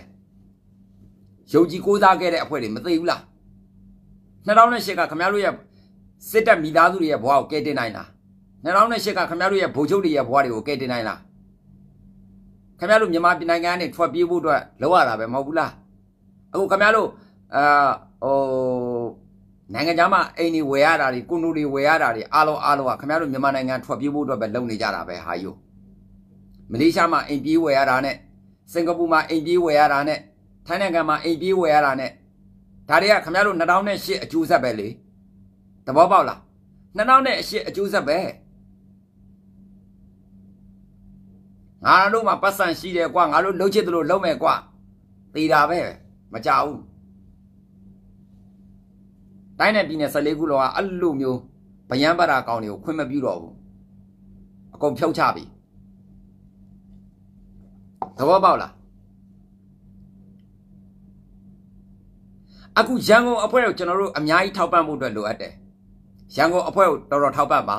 [SPEAKER 4] ယုံကြည်ကိုးစားခဲ့တဲ့အဖွဲ့တွေမသိဘူးလား2008ကခင်ဗျားတို့ရဲ့စစ်တပ်မိသားစုတွေရဲ့ဘဝကိုကဲတင်နိုင်လား2008ကခင်ဗျားတို့ရဲ့ဗိုလ်ချုပ်တွေရဲ့ဘဝတွေကိုကဲတင်နိုင်လားခင်ဗျားတို့မြန်မာပြည်နိုင်ငံကနေထွက်ပြေးဖို့အတွက်လောက်ရတာပဲမဟုတ်ဘူးလားအခုခင်ဗျားတို့အာဟိုနိုင်ငံခြားမှာအိမ်တွေဝယ်ရတာတွေကွန်ဒိုတွေဝယ်ရတာတွေအားလုံးအားလုံးကခင်ဗျားတို့မြန်မာနိုင်ငံထွက်ပြေးဖို့အတွက်ပဲလုပ်နေကြတာပဲဟာယိုမလေးရှားမှာအိမ်ပြေးဝယ်ရတာနဲ့စင်ကာပူမှာအိမ်ပြေးဝယ်ရတာနဲ့ ထိုင်းနိုင်ငံမှာအိမ်ပြေးဝယ်ရတာနဲ့ဒါတွေကခင်ဗျားတို့2008အကျိုးဆက်ပဲလေသဘောပေါက်လား2008အကျိုးဆက်ပဲငါတို့မှာပတ်စံရှိတယ်ကွာငါတို့လှုပ်ချစ်တယ်လို့လှုပ်မယ်ကွာတေးတာပဲမကြဘူးတိုင်းနယ်ပြည်နယ်14ခုလောကအဲ့လိုမျိုးဗယံပရာကောင်တွေကိုခွင့်မပြုတော့ဘူးအကုန်ဖြုတ်ချပြီသဘောပေါက်လား အခုရန်ကုန်အဖွဲ့ကိုကျွန်တော်တို့အများကြီးထောက်ပံ့ဖို့အတွက်လိုအပ်တယ်ရန်ကုန်အဖွဲ့ကိုတော်တော်ထောက်ပံ့ပါ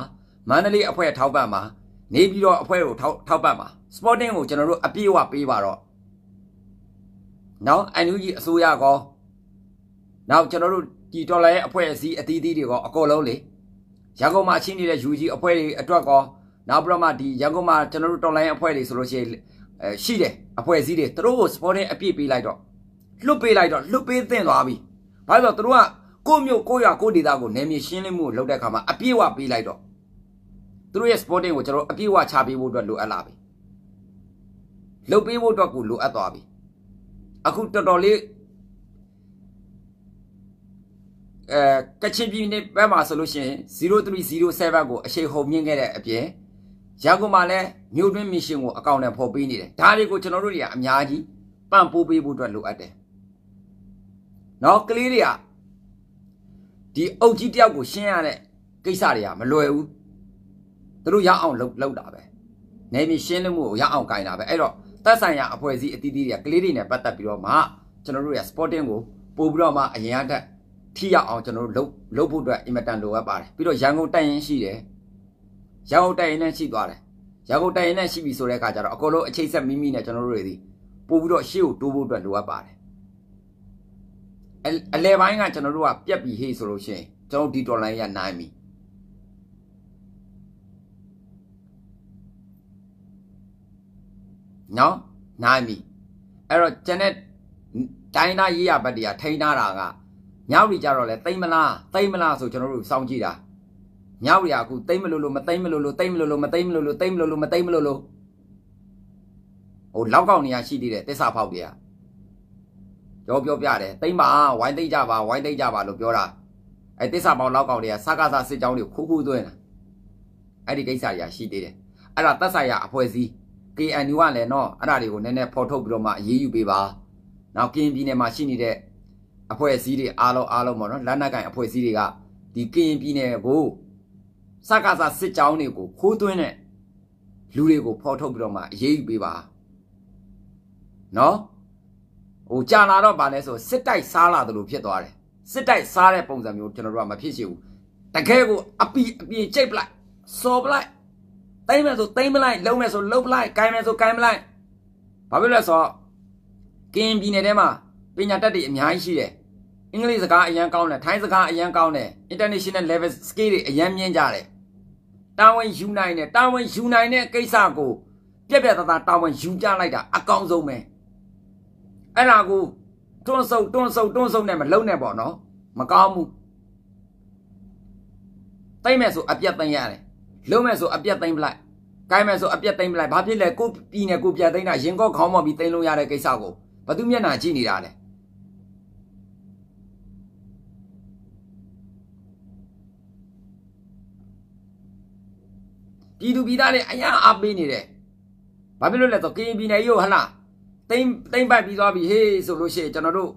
[SPEAKER 4] မန္တလေးအဖွဲ့ထောက်ပံ့ပါနေပြည်တော်အဖွဲ့ကိုထောက်ထောက်ပံ့ပါ sporting ကိုကျွန်တော်တို့အပြည့်အဝပေးပါတော့နော်အန်ယူဂျီအစိုးရကောနောက်ကျွန်တော်တို့ဒီဒေါ်လာရဲ့အဖွဲ့အစည်းအသီးသီးတွေကောအကုန်လုံးလေရန်ကုန်မှာချင်းနေတဲ့ UG အဖွဲ့တွေအတွက်ကောနောက်ပြီးတော့မှဒီရန်ကုန်မှာကျွန်တော်တို့ဒေါ်လာရဲ့အဖွဲ့တွေဆိုလို့ရှိရင်အဲရှိတယ်အဖွဲ့အစည်းတွေသူတို့ကို sporting အပြည့်ပေးလိုက်တော့လွတ်ပေးလိုက်တော့လွတ်ပေးသင့်သွားပြီ ဘာလို့လဲဆိုတော့သူတို့ကကိုမျိုးကိုရွာကိုဒေတာကိုနယ်မြေရှင်းလင်းမှုကိုလုပ်တဲ့အခါမှာအပြည့်အဝပေးလိုက်တော့သူတို့ရဲ့ sporting ကိုကျွန်တော်အပြည့်အဝချပေးဖို့အတွက်လိုအပ်လာပြီလုပ်ပေးဖို့အတွက်ကိုလိုအပ်သွားပြီအခုတော်တော်လေးအဲကချင်ပြည်နယ်ဘက်မှာဆိုလို့ရှိရင်0307ကိုအရှိန်ဟုန်မြင့်ခဲ့တဲ့အပြင်ရန်ကုန်မှာလည်းမြို့တွင်းမစ်ရှင်ကိုအကောင့်နဲ့ဖော်ပေးနေတယ်ဒါတွေကိုကျွန်တော်တို့တွေကအများကြီးပံ့ပိုးပေးဖို့အတွက်လိုအပ်တယ် နော်ကလေးတွေကဒီအုပ်ကြီးတယောက်ကိုရှင်းရတဲ့ကိစ္စတွေကမလွယ်ဘူးသူတို့ရအောင်လှုပ်လှုပ်တာပဲနေမီရှင်းလင်းမှုကိုရအောင်ကင်တာပဲအဲ့တော့သက်ဆိုင်ရာအဖွဲ့အစည်းအသီးသီးတွေကကလေးတွေနဲ့ပတ်သက်ပြီးတော့မှကျွန်တော်တို့ရ sporting ကိုပို့ပြီးတော့မှအရင်အတက်ထိရောက်အောင်ကျွန်တော်တို့လှုပ်လှုပ်ဖို့အတွက်အင်မတန်လိုအပ်ပါတယ်ပြီးတော့ရန်ကုန်တိုက်ရင်ရှိတယ်ရန်ကုန်တိုက်ရင်လည်းရှိသွားတယ်ရန်ကုန်တိုက်ရင်လည်းရှိပြီဆိုတဲ့အခါကျတော့အကုန်လုံးအခြေဆက်မိမိနဲ့ကျွန်တော်တို့တွေဒီပို့ပြီးတော့ရှေ့ကိုတိုးဖို့အတွက်လိုအပ်ပါတယ် အလဲပိုင်းကကျွန်တော်တို့ကပြက်ပြီးဟေးဆိုလို့ရှိရင်ကျွန်တော်ဒီဒေါ်လာရနိုင်ပြီနော်နိုင်ပြီအဲ့တော့ကျန်တဲ့တိုင်းသားရေးရဘက်တွေကထိန်းထားတာကညောင်ရီကြတော့လဲတိမ့်မလားတိမ့်မလားဆိုကျွန်တော်တို့စောင့်ကြည့်တာညောင်ရီကအခုတိမ့်မလို့လို့မတိမ့်မလို့လို့တိမ့်မလို့လို့မတိမ့်မလို့လို့တိမ့်မလို့လို့မတိမ့်မလို့လို့ဟိုလောက်ကောက်နေရရှိသေးတယ်တစ္ဆာဖောက်တွေက ပြောပြောပြတယ်တိမ့်ပါဝိုင်းသိမ့်ကြပါဝိုင်းသိမ့်ကြပါလို့ပြောတာအဲတစ္ဆာပေါက်လောက်ကောက်တွေကစကားစားစစ်ကြောင်းတွေခိုးခိုးသွင်းတာအဲ့ဒီကိစ္စတွေကရှိသေးတယ်အဲ့ဒါသက်ဆိုင်ရာအဖွဲ့အစည်း KNU ကလည်းနော်အဲ့ဒါတွေကိုနည်းနည်းဖော်ထုတ်ပြီးတော့မှအရေးယူပေးပါနောက်ကရင်ပြည်နယ်မှာရှိနေတဲ့အဖွဲ့အစည်းတွေအားလုံးအားလုံးပေါ့နော်လက်နက်ကိုင်အဖွဲ့အစည်းတွေကဒီကရင်ပြည်နယ်ကိုစကားစားစစ်ကြောင်းတွေကိုခိုးသွင်းတဲ့လူတွေကိုဖော်ထုတ်ပြီးတော့မှအရေးယူပေးပါနော် ဟိုကြာလာတော့ဗာလဲဆိုစစ်တိုက်စားလာတယ်လို့ဖြစ်သွားတယ်စစ်တိုက်စားတဲ့ပုံစံမျိုးကျွန်တော်တို့ကမဖြစ်ရှိဘူးတကယ်ကိုအပီအပြင်ချိတ်ပလိုက်စော်ပလိုက်တိမ့်မယ်ဆိုတိမ့်မလိုက်လုံးမယ်ဆိုလုံးပလိုက်ကိုင်းမယ်ဆိုကိုင်းမလိုက်ဘာဖြစ်လဲဆိုတော့ကင်းပြည်နယ်ထဲမှာပညာတတ်တွေအများကြီးရှိတယ်အင်္ဂလိပ်စကားအရန်ကောင်းတယ်ထိုင်းစကားအရန်ကောင်းတယ် international level skill တွေအရန်မြင့်ကြတယ်တာဝန်ယူနိုင်တယ်တာဝန်ယူနိုင်တဲ့ကိစ္စကိုပြက်ပြက်သားသားတာဝန်ယူကြလိုက်တာအကောင်းဆုံးပဲ အဲ့ဒါကိုတွန်းဆုပ်တွန်းဆုပ်တွန်းဆုပ်နဲ့မလုံးနဲ့ပေါ့နော်မကောင်းဘူးတိမ့်မယ်ဆိုအပြတ်သိမ်းရတယ်လုံးမယ်ဆိုအပြတ်သိမ်းပလိုက်ကိုင်းမယ်ဆိုအပြက်သိမ့်ပလိုက်ဘာဖြစ်လဲကိုပြည်နယ်ကိုပြတ်သိမ့်တာရင်ကော့ခေါင်းမော်ပြီးသိမ့်လို့ရတဲ့ကိစ္စကိုဘသူမျက်နှာကြည့်နေတာလဲပြည်သူပြည်သားတွေအများအားပေးနေတယ်ဘာဖြစ်လို့လဲဆိုကရင်ပြည်နယ်ကြီးကိုဟလား သိမ့်သိမ့်ပတ်ပြီးသွားပြီဟေးဆိုလို့ရှိရင်ကျွန်တော်တို့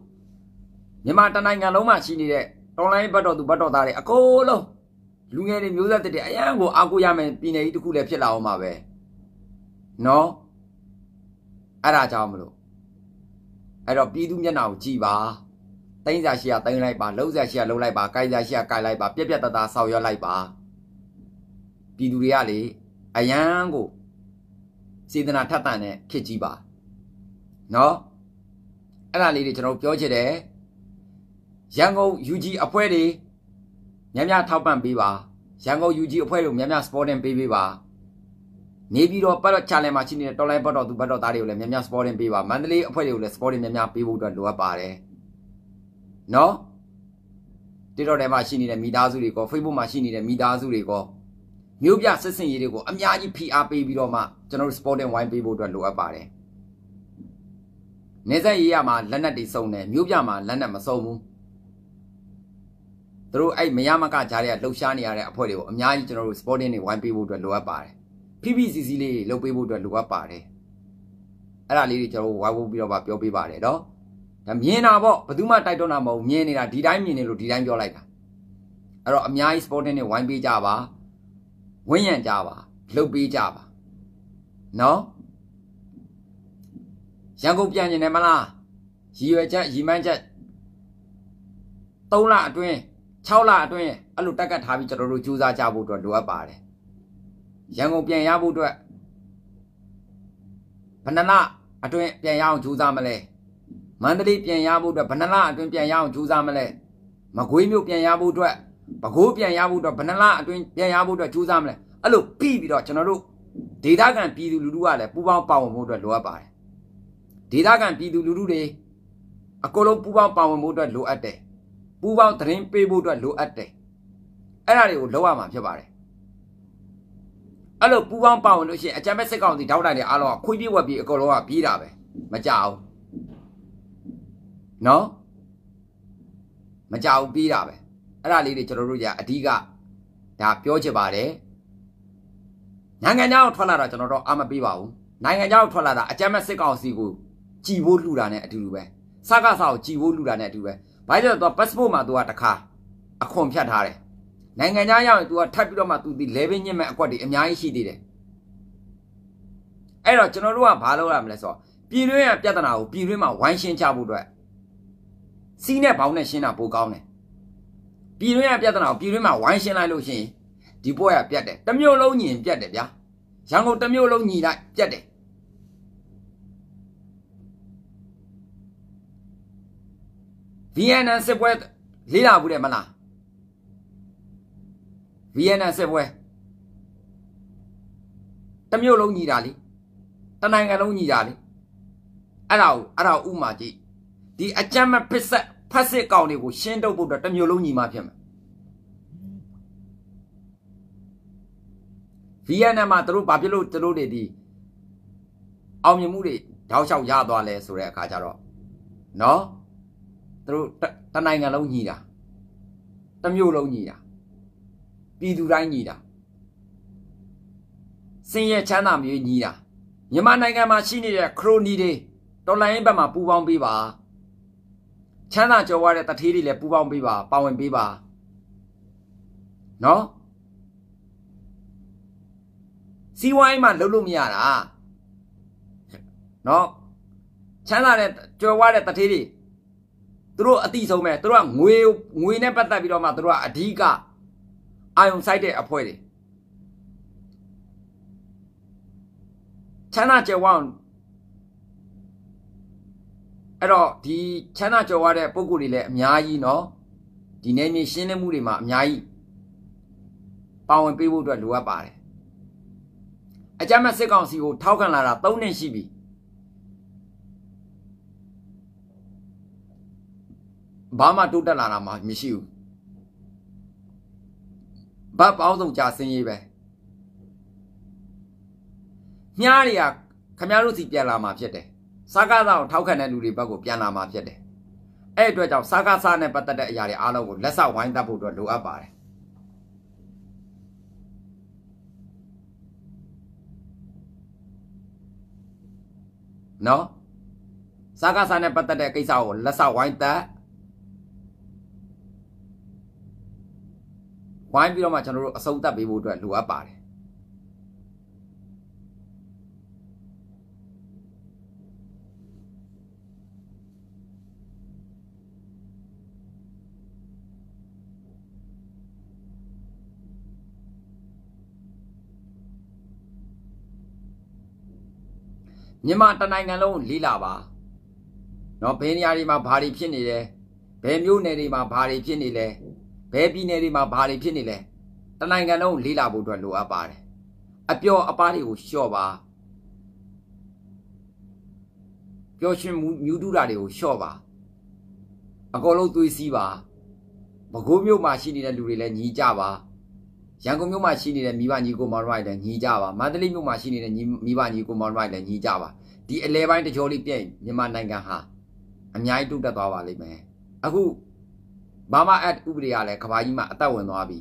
[SPEAKER 4] မြန်မာတနိုင်ငံလုံးမှာရှိနေတဲ့တော်လိုင်းဘတ်တော်သူဘတ်တော်သားတွေအကုန်လုံးလူငယ်တွေမျိုးဆက်တွေအရန်ကိုအားကိုးရမယ်ပြည်နယ်ကြီးတစ်ခုလည်းဖြစ်လာအောင်ပါပဲနော်အဲ့ဒါကြောင့်မလို့အဲ့တော့ပြည်သူမျက်နှာကိုကြည်ပါတိုင်းစာရှိရတိုင်းလိုက်ပါလုံးစာရှိရလုံးလိုက်ပါကိုင်စာရှိရကိုင်လိုက်ပါပြက်ပြက်တသားဆောက်ရွက်လိုက်ပါပြည်သူတွေကလေအရန်ကိုစေတနာထက်တန်တဲ့ဖြစ်ကြီးပါ နော်အဲ့ဒါလေးတွေကျွန်တော်ပြောချင်တယ်ရန်ကုန် UG အဖွဲ့တွေများများထောက်ပံ့ပေးပါရန်ကုန် UG အဖွဲ့တွေကိုများများ supporting ပေးပေးပါနေပြီးတော့ပတ်တော့ challenge မှာရှိနေတဲ့တော်လိုင်းဘတ်တော်သူဘတ်တော်သားတွေကိုလည်းများများ supporting ပေးပါမန္တလေးအဖွဲ့တွေကိုလည်း supporting များများပေးဖို့အတွက်လိုအပ်ပါတယ်နော်တိတော်ထဲမှာရှိနေတဲ့မိသားစုတွေကော Facebook မှာရှိနေတဲ့မိသားစုတွေကောမျိုးပြဆက်စင်ရေးတွေကိုအများကြီးဖိအားပေးပြီးတော့မှကျွန်တော်တို့ supporting ဝိုင်းပေးဖို့အတွက်လိုအပ်ပါတယ် နေဆက်ရေးရမှာလက်နက်တွေစုံတယ်မျိုးပြမှာလက်နက်မစုံဘူးသူတို့အဲ့မရမကကြားရလှုပ်ရှားနေရတဲ့အဖွဲ့တွေကိုအများကြီးကျွန်တော်တို့ sporting တွေဝိုင်းပေးဖို့အတွက်လိုအပ်ပါတယ် PPCC လေးတွေလုပ်ပေးဖို့အတွက်လိုအပ်ပါတယ်အဲ့ဒါလေးတွေကျွန်တော်တို့ဝိုင်းဖို့ပြီးတော့ပြောပေးပါတယ်နော်ဒါမြင်တာပေါ့ဘယ်သူမှတိုက်တွန်းတာမဟုတ်မြင်နေတာဒီတိုင်းမြင်နေလို့ဒီတိုင်းပြောလိုက်တာအဲ့တော့အများကြီး sporting တွေဝိုင်းပေးကြပါဝင်းရံကြပါလှုပ်ပေးကြပါနော် ရန်ကုန်ပြန်နေတယ်မလားရည်ရွယ်ချက်ရည်မှန်းချက်3လအတွင်း6လအတွင်းအဲ့လိုတက်ကတ်ထားပြီးကျွန်တော်တို့ကြိုးစားကြဖို့အတွက်လိုအပ်ပါတယ်ရန်ကုန်ပြန်ရဖို့အတွက်ဘဏ္ဍလအတွင်းပြန်ရအောင်ကြိုးစားမလဲမန္တလေးပြန်ရဖို့အတွက်ဘဏ္ဍလအတွင်းပြန်ရအောင်ကြိုးစားမလဲမကွေးမြို့ပြန်ရဖို့အတွက်ပဲခူးပြန်ရဖို့အတွက်ဘဏ္ဍလအတွင်းပြန်ရဖို့အတွက်ကြိုးစားမလဲအဲ့လိုပြီးပြီးတော့ကျွန်တော်တို့ဒေသခံပြည်သူလူထုကလည်းပူးပေါင်းပါဝင်ဖို့အတွက်လိုအပ်ပါတယ် ဒေသခံပြည်သူလူထုတွေအကုန်လုံးပူးပေါင်းပါဝင်ဖို့အတွက်လိုအပ်တယ်ပူပေါင်းသတင်းပေးဖို့အတွက်လိုအပ်တယ်အဲ့ဒါတွေကိုလုပ်ရမှာဖြစ်ပါတယ်အဲ့လိုပူပေါင်းပါဝင်လို့ရှိရင်အကြမ်းဖက်စစ်ကောင်စီတောက်တိုင်တွေအားလုံးကခွေးပြေးဝက်ပြေးအကုန်လုံးကပြေးတာပဲမကြအောင်နော်မကြအောင်ပြေးတာပဲအဲ့ဒါလေးတွေကျွန်တော်တို့ကအဓိကဒါပြောချင်ပါတယ်နိုင်ငံခြားကိုထွက်လာတာကျွန်တော်တို့အာမပေးပါဘူးနိုင်ငံခြားကိုထွက်လာတာအကြမ်းဖက်စစ်ကောင်စီကို ကြည်ဖို့လှူတာနဲ့အတူတူပဲစကားစာကိုကြည်ဖို့လှူတာနဲ့အတူပဲဘာကြောင့်သူက passport မှာ तू ကတခါအခွန်ဖြတ်ထားတယ်နိုင်ငံခြားရောက်ရင် तू ကထပ်ပြီးတော့မှ तू ဒီ level ညစ်မဲ့အကွက်တွေအများကြီးရှိသေးတယ်အဲ့တော့ကျွန်တော်တို့ကဘာလုပ်ရမလဲဆိုတော့ပြည်တွင်းရပြဿနာကိုပြည်တွင်းမှာဝိုင်းရှင်းချဖို့အတွက်စီးနဲ့ဘောင်းနဲ့ရှင်းတာပိုကောင်းတယ်ပြည်တွင်းရပြဿနာကိုပြည်တွင်းမှာဝိုင်းရှင်းလိုက်လို့ရှိရင်ဒီပွဲကပြတ်တယ်တစ်မျိုးလုံးညီရင်ပြတ်တယ်ဗျာရန်ကုန်တစ်မျိုးလုံးညီလိုက်ပြတ်တယ် VNN စစ်ပွဲလေးလာဘူးတယ်မလား VNN စစ်ပွဲတမျိုးလုံးညီတာလေတနိုင်ငံလုံးညီတာလေအဲ့ဒါကိုအဲ့ဒါဥမာကြည့်ဒီအကြမ်းမပစ်ဆက်ဖက်စစ်ကောင်တွေကိုရှင်းတုပ်ဖို့အတွက်တမျိုးလုံးညီမှဖြစ်မှာ VNN မှာသူတို့ဘာဖြစ်လို့သူတို့တွေဒီအောင်မြင်မှုတွေတောက်လျှောက်ရသွားလဲဆိုတဲ့အခါကျတော့နော်သူ တို့တနိုင်ငံလုံးညီတာတမျိုးလုံးညီတာပြည်သူတိုင်းညီတာစင်ရဲ့ချမ်းသာမျိုးညီတာမြန်မာနိုင်ငံမှာရှိနေတဲ့ခရိုနီတွေတော်လိုင်းဘက်မှာပူပေါင်းပေးပါချမ်းသာကြော်ရတဲ့တထေးတွေလည်းပူပေါင်းပေးပါပါဝင်ပေးပါနော်စီဝိုင်းမှာလုံးလို့မရတာနော်ချမ်းသာတဲ့ကြော်ရတဲ့တထေးတွေ သူတို့အတိဆုံးပဲသူတို့ကငွေငွေနဲ့ပတ်သက်ပြီးတော့မှသူတို့ကအဓိကအာယုံဆိုင်တဲ့အဖွဲ့တွေချမ်းသာကြွယ်ဝအောင်အဲ့တော့ဒီချမ်းသာကြွယ်ဝတဲ့ပုံကိုယ်တွေလည်းအများကြီးเนาะဒီနေမြေရှင်းလင်းမှုတွေမှာအများကြီးပါဝင်ပေးဖို့အတွက်လိုအပ်ပါတယ်အကြမ်းမဲ့စစ်ကောင်စီကိုထောက်ခံလာတာ၃နှစ်ရှိပြီ ဘာမှတိုးတက်လာတာမှမရှိဘူးဘတ်ပေါင်းစုံကြာစင်းရေးပဲမြားတွေကခမရတို့စီပြန်လာမှာဖြစ်တယ်စားကားသားကိုထောက်ခံတဲ့လူတွေဘက်ကိုပြန်လာမှာဖြစ်တယ်အဲ့အတွက်ကြောင့်စားကားစားနဲ့ပတ်သက်တဲ့အရာတွေအားလုံးကိုလက်ဆဝိုင်းတတ်ဖို့အတွက်လိုအပ်ပါတယ်နော်စားကားစားနဲ့ပတ်သက်တဲ့ကိစ္စကိုလက်ဆဝိုင်းတတ် ဝိုင်းပြီးတော့မှကျွန်တော်တို့အဆုံးသတ်ပေးဖို့အတွက်လိုအပ်ပါတယ်မြန်မာတနိုင်ငံလုံးလေးလာပါနော်ဘယ်နေရာတွေမှာဘာတွေဖြစ်နေလဲဘယ်မြို့နယ်တွေမှာဘာတွေဖြစ်နေလဲ ဘယ်ပြည်နယ်တွေမှာဘာတွေဖြစ်နေလဲတနိုင်ငံလုံးလေးလာဖို့အတွက်လိုအပ်ပါတယ်အပျော်အပားတွေကိုလျှော့ပါပျော်ရွှင်မြူးတူတာတွေကိုလျှော့ပါအကုန်လုံးသွေးစည်းပါဘကိုးမြို့မှာရှိနေတဲ့လူတွေလည်းညီးကြပါရန်ကုန်မြို့မှာရှိနေတဲ့မိဘညီကိုမောင်မိုက်လည်းညီးကြပါမန္တလေးမြို့မှာရှိနေတဲ့မိဘညီကိုမောင်မိုက်လည်းညီးကြပါဒီအလဲပိုင်းတကြောလေးပြည့်မြန်မာနိုင်ငံဟာအများကြီးတိုးတက်သွားပါလိမ့်မယ်အခု ဘာမှအက်ဥပဒေကလည်းကဘာကြီးမှာအသက်ဝင်သွားပြီ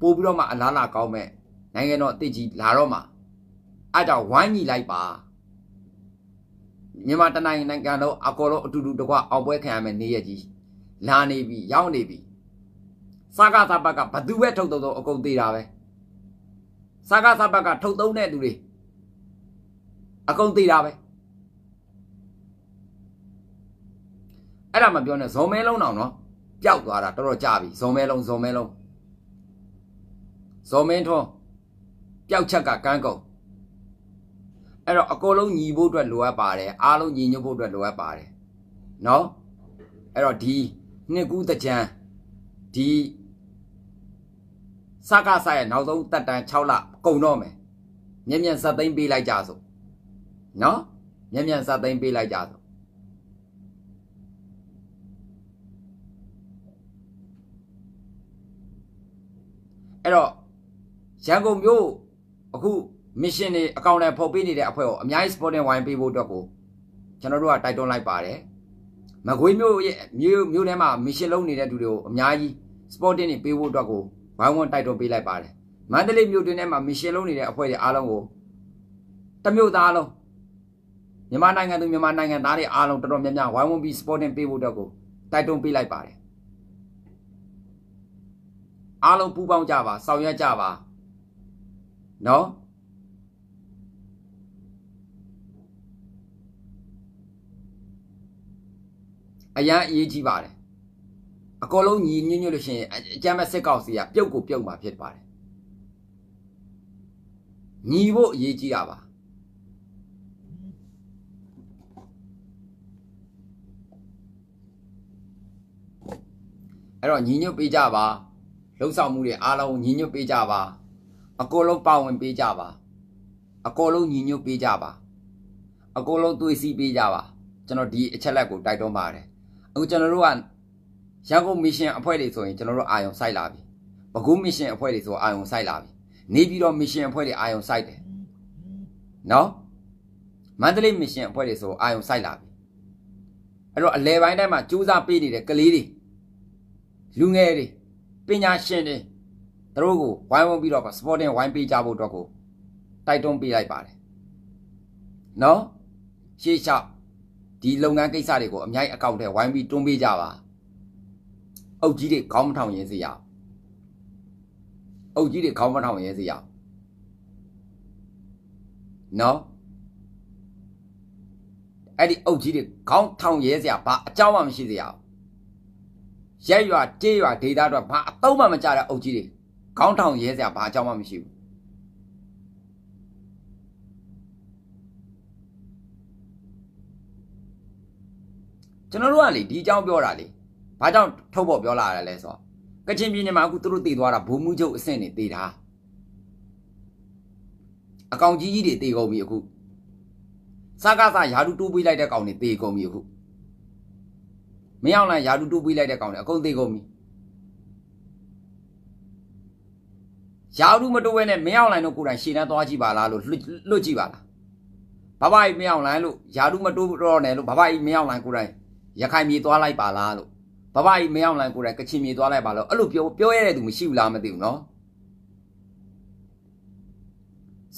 [SPEAKER 4] ပို့ပြီးတော့မှအလားလာကောင်းမဲ့နိုင်ငံတော်အစ်ကြီးလာတော့မှအားကြောင့်ဝိုင်းညီလိုက်ပါမြန်မာတနိုင်ငံနိုင်ငံလုံးအကောလုံးအတူတူတကွအောင်ပွဲခံရမယ်နေရကြီးလာနေပြီရောက်နေပြီစကားသဘက်ကဘသူပဲထုတ်တော့အကုန်သေးတာပဲစကားသဘက်ကထုတ်သုံးတဲ့သူတွေအကုန်သေးတာပဲအဲ့ဒါမပြောနဲ့ဇော်မဲလုံးအောင်နော် ပျောက်သွားတာတော်တော်ကြာပြီဇော်မဲလုံးဇော်မဲလုံးဇော်မင်းထွန်းပျောက်ချက်ကကန်းကုန်အဲ့တော့အကုန်လုံးညီဖို့အတွက်လိုအပ်ပါတယ်အားလုံးညီညွတ်ဖို့အတွက်လိုအပ်ပါတယ်နော်အဲ့တော့ဒီနှစ်ကူးတကြံဒီစကားဆိုင်ရဲ့နောက်ဆုံးတက်တန်း6လကုန်တော့မယ်မြ мян ဇက်သိမ်းပေးလိုက်ကြစို့နော်မြ мян ဇက်သိမ်းပေးလိုက်ကြစို့ အဲ့တော့ရန်ကုန်မြို့အခုမစ်ရှင်တွေအကောင့်တွေဖော်ပေးနေတဲ့အဖွဲ့ကိုအများကြီး supporting ဝိုင်းပေးဖို့အတွက်ကိုကျွန်တော်တို့ကတိုက်တွန်းလိုက်ပါတယ်မကွေးမြို့ရဲ့မြို့မြို့ထဲမှာမစ်ရှင်လုံးနေတဲ့သူတွေကိုအများကြီး supporting တွေပေးဖို့အတွက်ကိုဝိုင်းဝန်းတိုက်တွန်းပေးလိုက်ပါတယ်မန္တလေးမြို့တွင်းထဲမှာမစ်ရှင်လုံးနေတဲ့အဖွဲ့တွေအားလုံးကိုတမျိုးသားလုံးမြန်မာနိုင်ငံသူမြန်မာနိုင်ငံသားတွေအားလုံးတော်တော်များများဝိုင်းဝန်းပြီး supporting ပေးဖို့အတွက်ကိုတိုက်တွန်းပေးလိုက်ပါတယ် အားလုံးပူးပေါင်းကြပါဆောင်ရွက်ကြပါနော်အရန်အရေးကြီးပါတယ်အကောလုံးညီညွတ်ညွတ်လို့ရှိရင်အကြမ်းမဲ့စစ်ကောက်စီကပြုတ်ကိုပြုတ်မှာဖြစ်ပါတယ်ညီဖို့အရေးကြီးတာပါအဲ့တော့ညီညွတ်ပေးကြပါ လှုပ်ဆောင်မှုတွေအားလုံးညီညွတ်ပေးကြပါအကောလုံးပါဝင်ပေးကြပါအကောလုံးညီညွတ်ပေးကြပါအကောလုံးသွေးစည်းပေးကြပါကျွန်တော်ဒီအချက်လက်ကိုတိုက်တွန်းပါတယ်အခုကျွန်တော်တို့ကရန်ကုန်မစ်ရှင်အဖွဲ့တွေဆိုရင်ကျွန်တော်တို့အာယုံစိုက်လာပြီပဲခူးမစ်ရှင်အဖွဲ့တွေဆိုအာယုံစိုက်လာပြီနေပြည်တော်မစ်ရှင်အဖွဲ့တွေအာယုံစိုက်တယ်နော်မန္တလေးမစ်ရှင်အဖွဲ့တွေဆိုအာယုံစိုက်လာပြီအဲ့တော့အလဲပိုင်းတိုင်းမှာစူးစမ်းပေးနေတဲ့ကလေးတွေလူငယ်တွေ ပညာရှင်တွေသူတို့ကိုဝိုင်းဝန်းပြီးတော့ supporting ဝိုင်းပေးကြဖို့အတွက်ကိုတိုက်တွန်းပေးလိုက်ပါတယ်နော်ရှေ့လျှောက်ဒီလုပ်ငန်းကိစ္စတွေကိုအများကြီးအကောင့်ထဲဝိုင်းပြီးတွန်းပေးကြပါအုပ်ကြီးတွေခေါင်းမထောင်ရင်းစီရအုပ်ကြီးတွေခေါင်းမထောင်ရင်းစီရနော်အဲ့ဒီအုပ်ကြီးတွေခေါင်းထောင်ရဲစရာဘာအကြောင်းမှမရှိစရာ ရက်ရွာကြေးရွာဒေတာတော့ဘာအသုံးမှမကြတဲ့အုပ်ကြီးတွေခေါင်းထောင်ရဲစရာဘာအကြောင်းမှမရှိဘူးကျွန်တော်တို့ကလေဒီအကြောင်းပြောတာလေဘာကြောင့်ထုတ်ဖို့ပြောလာရလဲဆိုတော့ကချင်ပြည်နယ်မှာအခုသူတို့တည်သွားတာဘုံမှုချုပ်အဆင့်နေတည်တာအကောင်ကြီးကြီးတွေတည်ကုန်ပြီအခုစကားစယာဒူတိုးပေးလိုက်တဲ့ကောင်တွေတည်ကုန်ပြီအခု မရောက်လိုက်ယာဒူတိုးပေးလိုက်တဲ့ကောင်တွေအကုန်တည်ကုန်ပြီရာဥမတိုးဝဲနဲ့မင်းအောင်လိုင်တို့ကိုယ်တိုင်ရှင်းနှသွားကြည့်ပါလားလို့လွတ်ကြည့်ပါလားဘဘကြီးမင်းအောင်လိုင်လို့ရာဥမတိုးတော့နဲ့လို့ဘဘကြီးမင်းအောင်လိုင်ကိုယ်တိုင်ရခိုင်မြေသွားလိုက်ပါလားလို့ဘဘကြီးမင်းအောင်လိုင်ကိုယ်တိုင်ကချင်မြေသွားလိုက်ပါလို့အဲ့လိုပြောပြောရတဲ့သူမရှိဘူးလားမသိဘူးနော်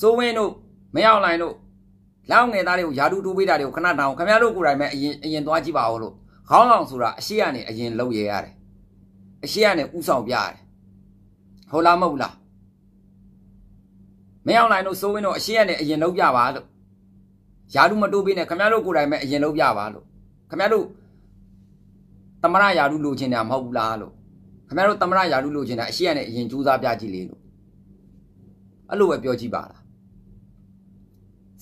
[SPEAKER 4] စိုးဝင်းတို့မင်းအောင်လိုင်တို့လောက်ငယ်သားတွေကိုယာတူတူပေးတာတွေကိုခဏတောင်ခင်ဗျားတို့ကိုယ်တိုင်ပဲအရင်အရင်သွားကြည့်ပါဦးလို့ ခေါင်းလောင်ဆိုတာအရှိကနေအရင်လှုပ်ရရတယ်အရှိကနေဥဆောင်ပြရတယ်ဟုတ်လားမဟုတ်လားမင်းအောင်လိုင်တို့စိုးဝင်းတို့အရှိကနေအရင်လှုပ်ပြပါလို့ယာတူမတိုးပေးနဲ့ခင်ဗျားတို့ကိုယ်တိုင်ပဲအရင်လှုပ်ပြပါလို့ခင်ဗျားတို့သမရယာတူလိုချင်တာမဟုတ်ဘူးလားလို့ခင်ဗျားတို့သမရယာတူလိုချင်တာအရှိကနေအရင်ကြိုးစားပြကြည့်လေလို့အဲ့လိုပဲပြောကြည့်ပါလား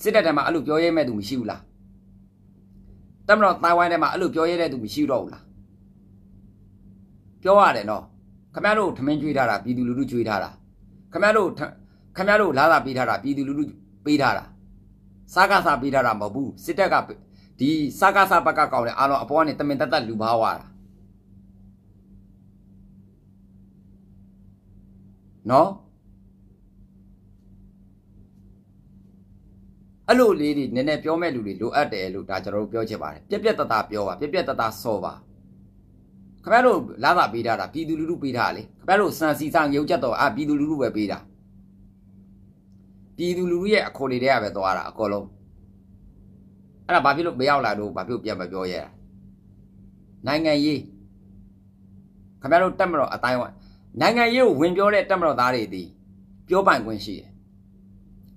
[SPEAKER 4] စစ်တပ်ထဲမှာအဲ့လိုပြောရဲမဲ့သူမရှိဘူးလား တမတော်တိုင်ဝမ်ထဲမှာအဲ့လိုပြောရဲတဲ့သူမရှိတော့ဘူးလားပြောရတယ်နော်ခမရတို့ထမင်းကျွေးထားတာပြည်သူလူထုကျွေးထားတာခမရတို့ခမရတို့လာသာပေးထားတာပြည်သူလူထုပေးထားတာစားကစားပေးထားတာမဟုတ်ဘူးစစ်တပ်ကဒီစားကစားဘက်ကကောင်းတယ်အားလုံးအပေါ်ကနေတမင်တက်တက်လူပါဝါတာနော် အဲ့လိုလေးတွေနည်းနည်းပြောမဲ့လူတွေလိုအပ်တယ်လို့ဒါကျွန်တော်တို့ပြောချင်ပါတယ်ပြက်ပြက်တသားပြောပါပြက်ပြက်တသားစောပါခင်ဗျားတို့လာသာပေးထားတာပြည်သူလူထုပေးထားလေခင်ဗျားတို့စံစီစံရုပ်ချက်တော့အပြည်သူလူထုပဲပေးတာပြည်သူလူထုရဲ့အခေါ်လေးတွေကပဲသွားတာအကောလုံးအဲ့ဒါဘာဖြစ်လို့မရောက်လာတော့ဘာဖြစ်ပြန်မပြောရတာနိုင်ငံရေးခင်ဗျားတို့တက်မတော်အတိုင်းဝနိုင်ငံရေးကိုဝင်ပြောတဲ့တက်မတော်သားတွေဒီပြောပိုင်ခွင့်ရှိတယ်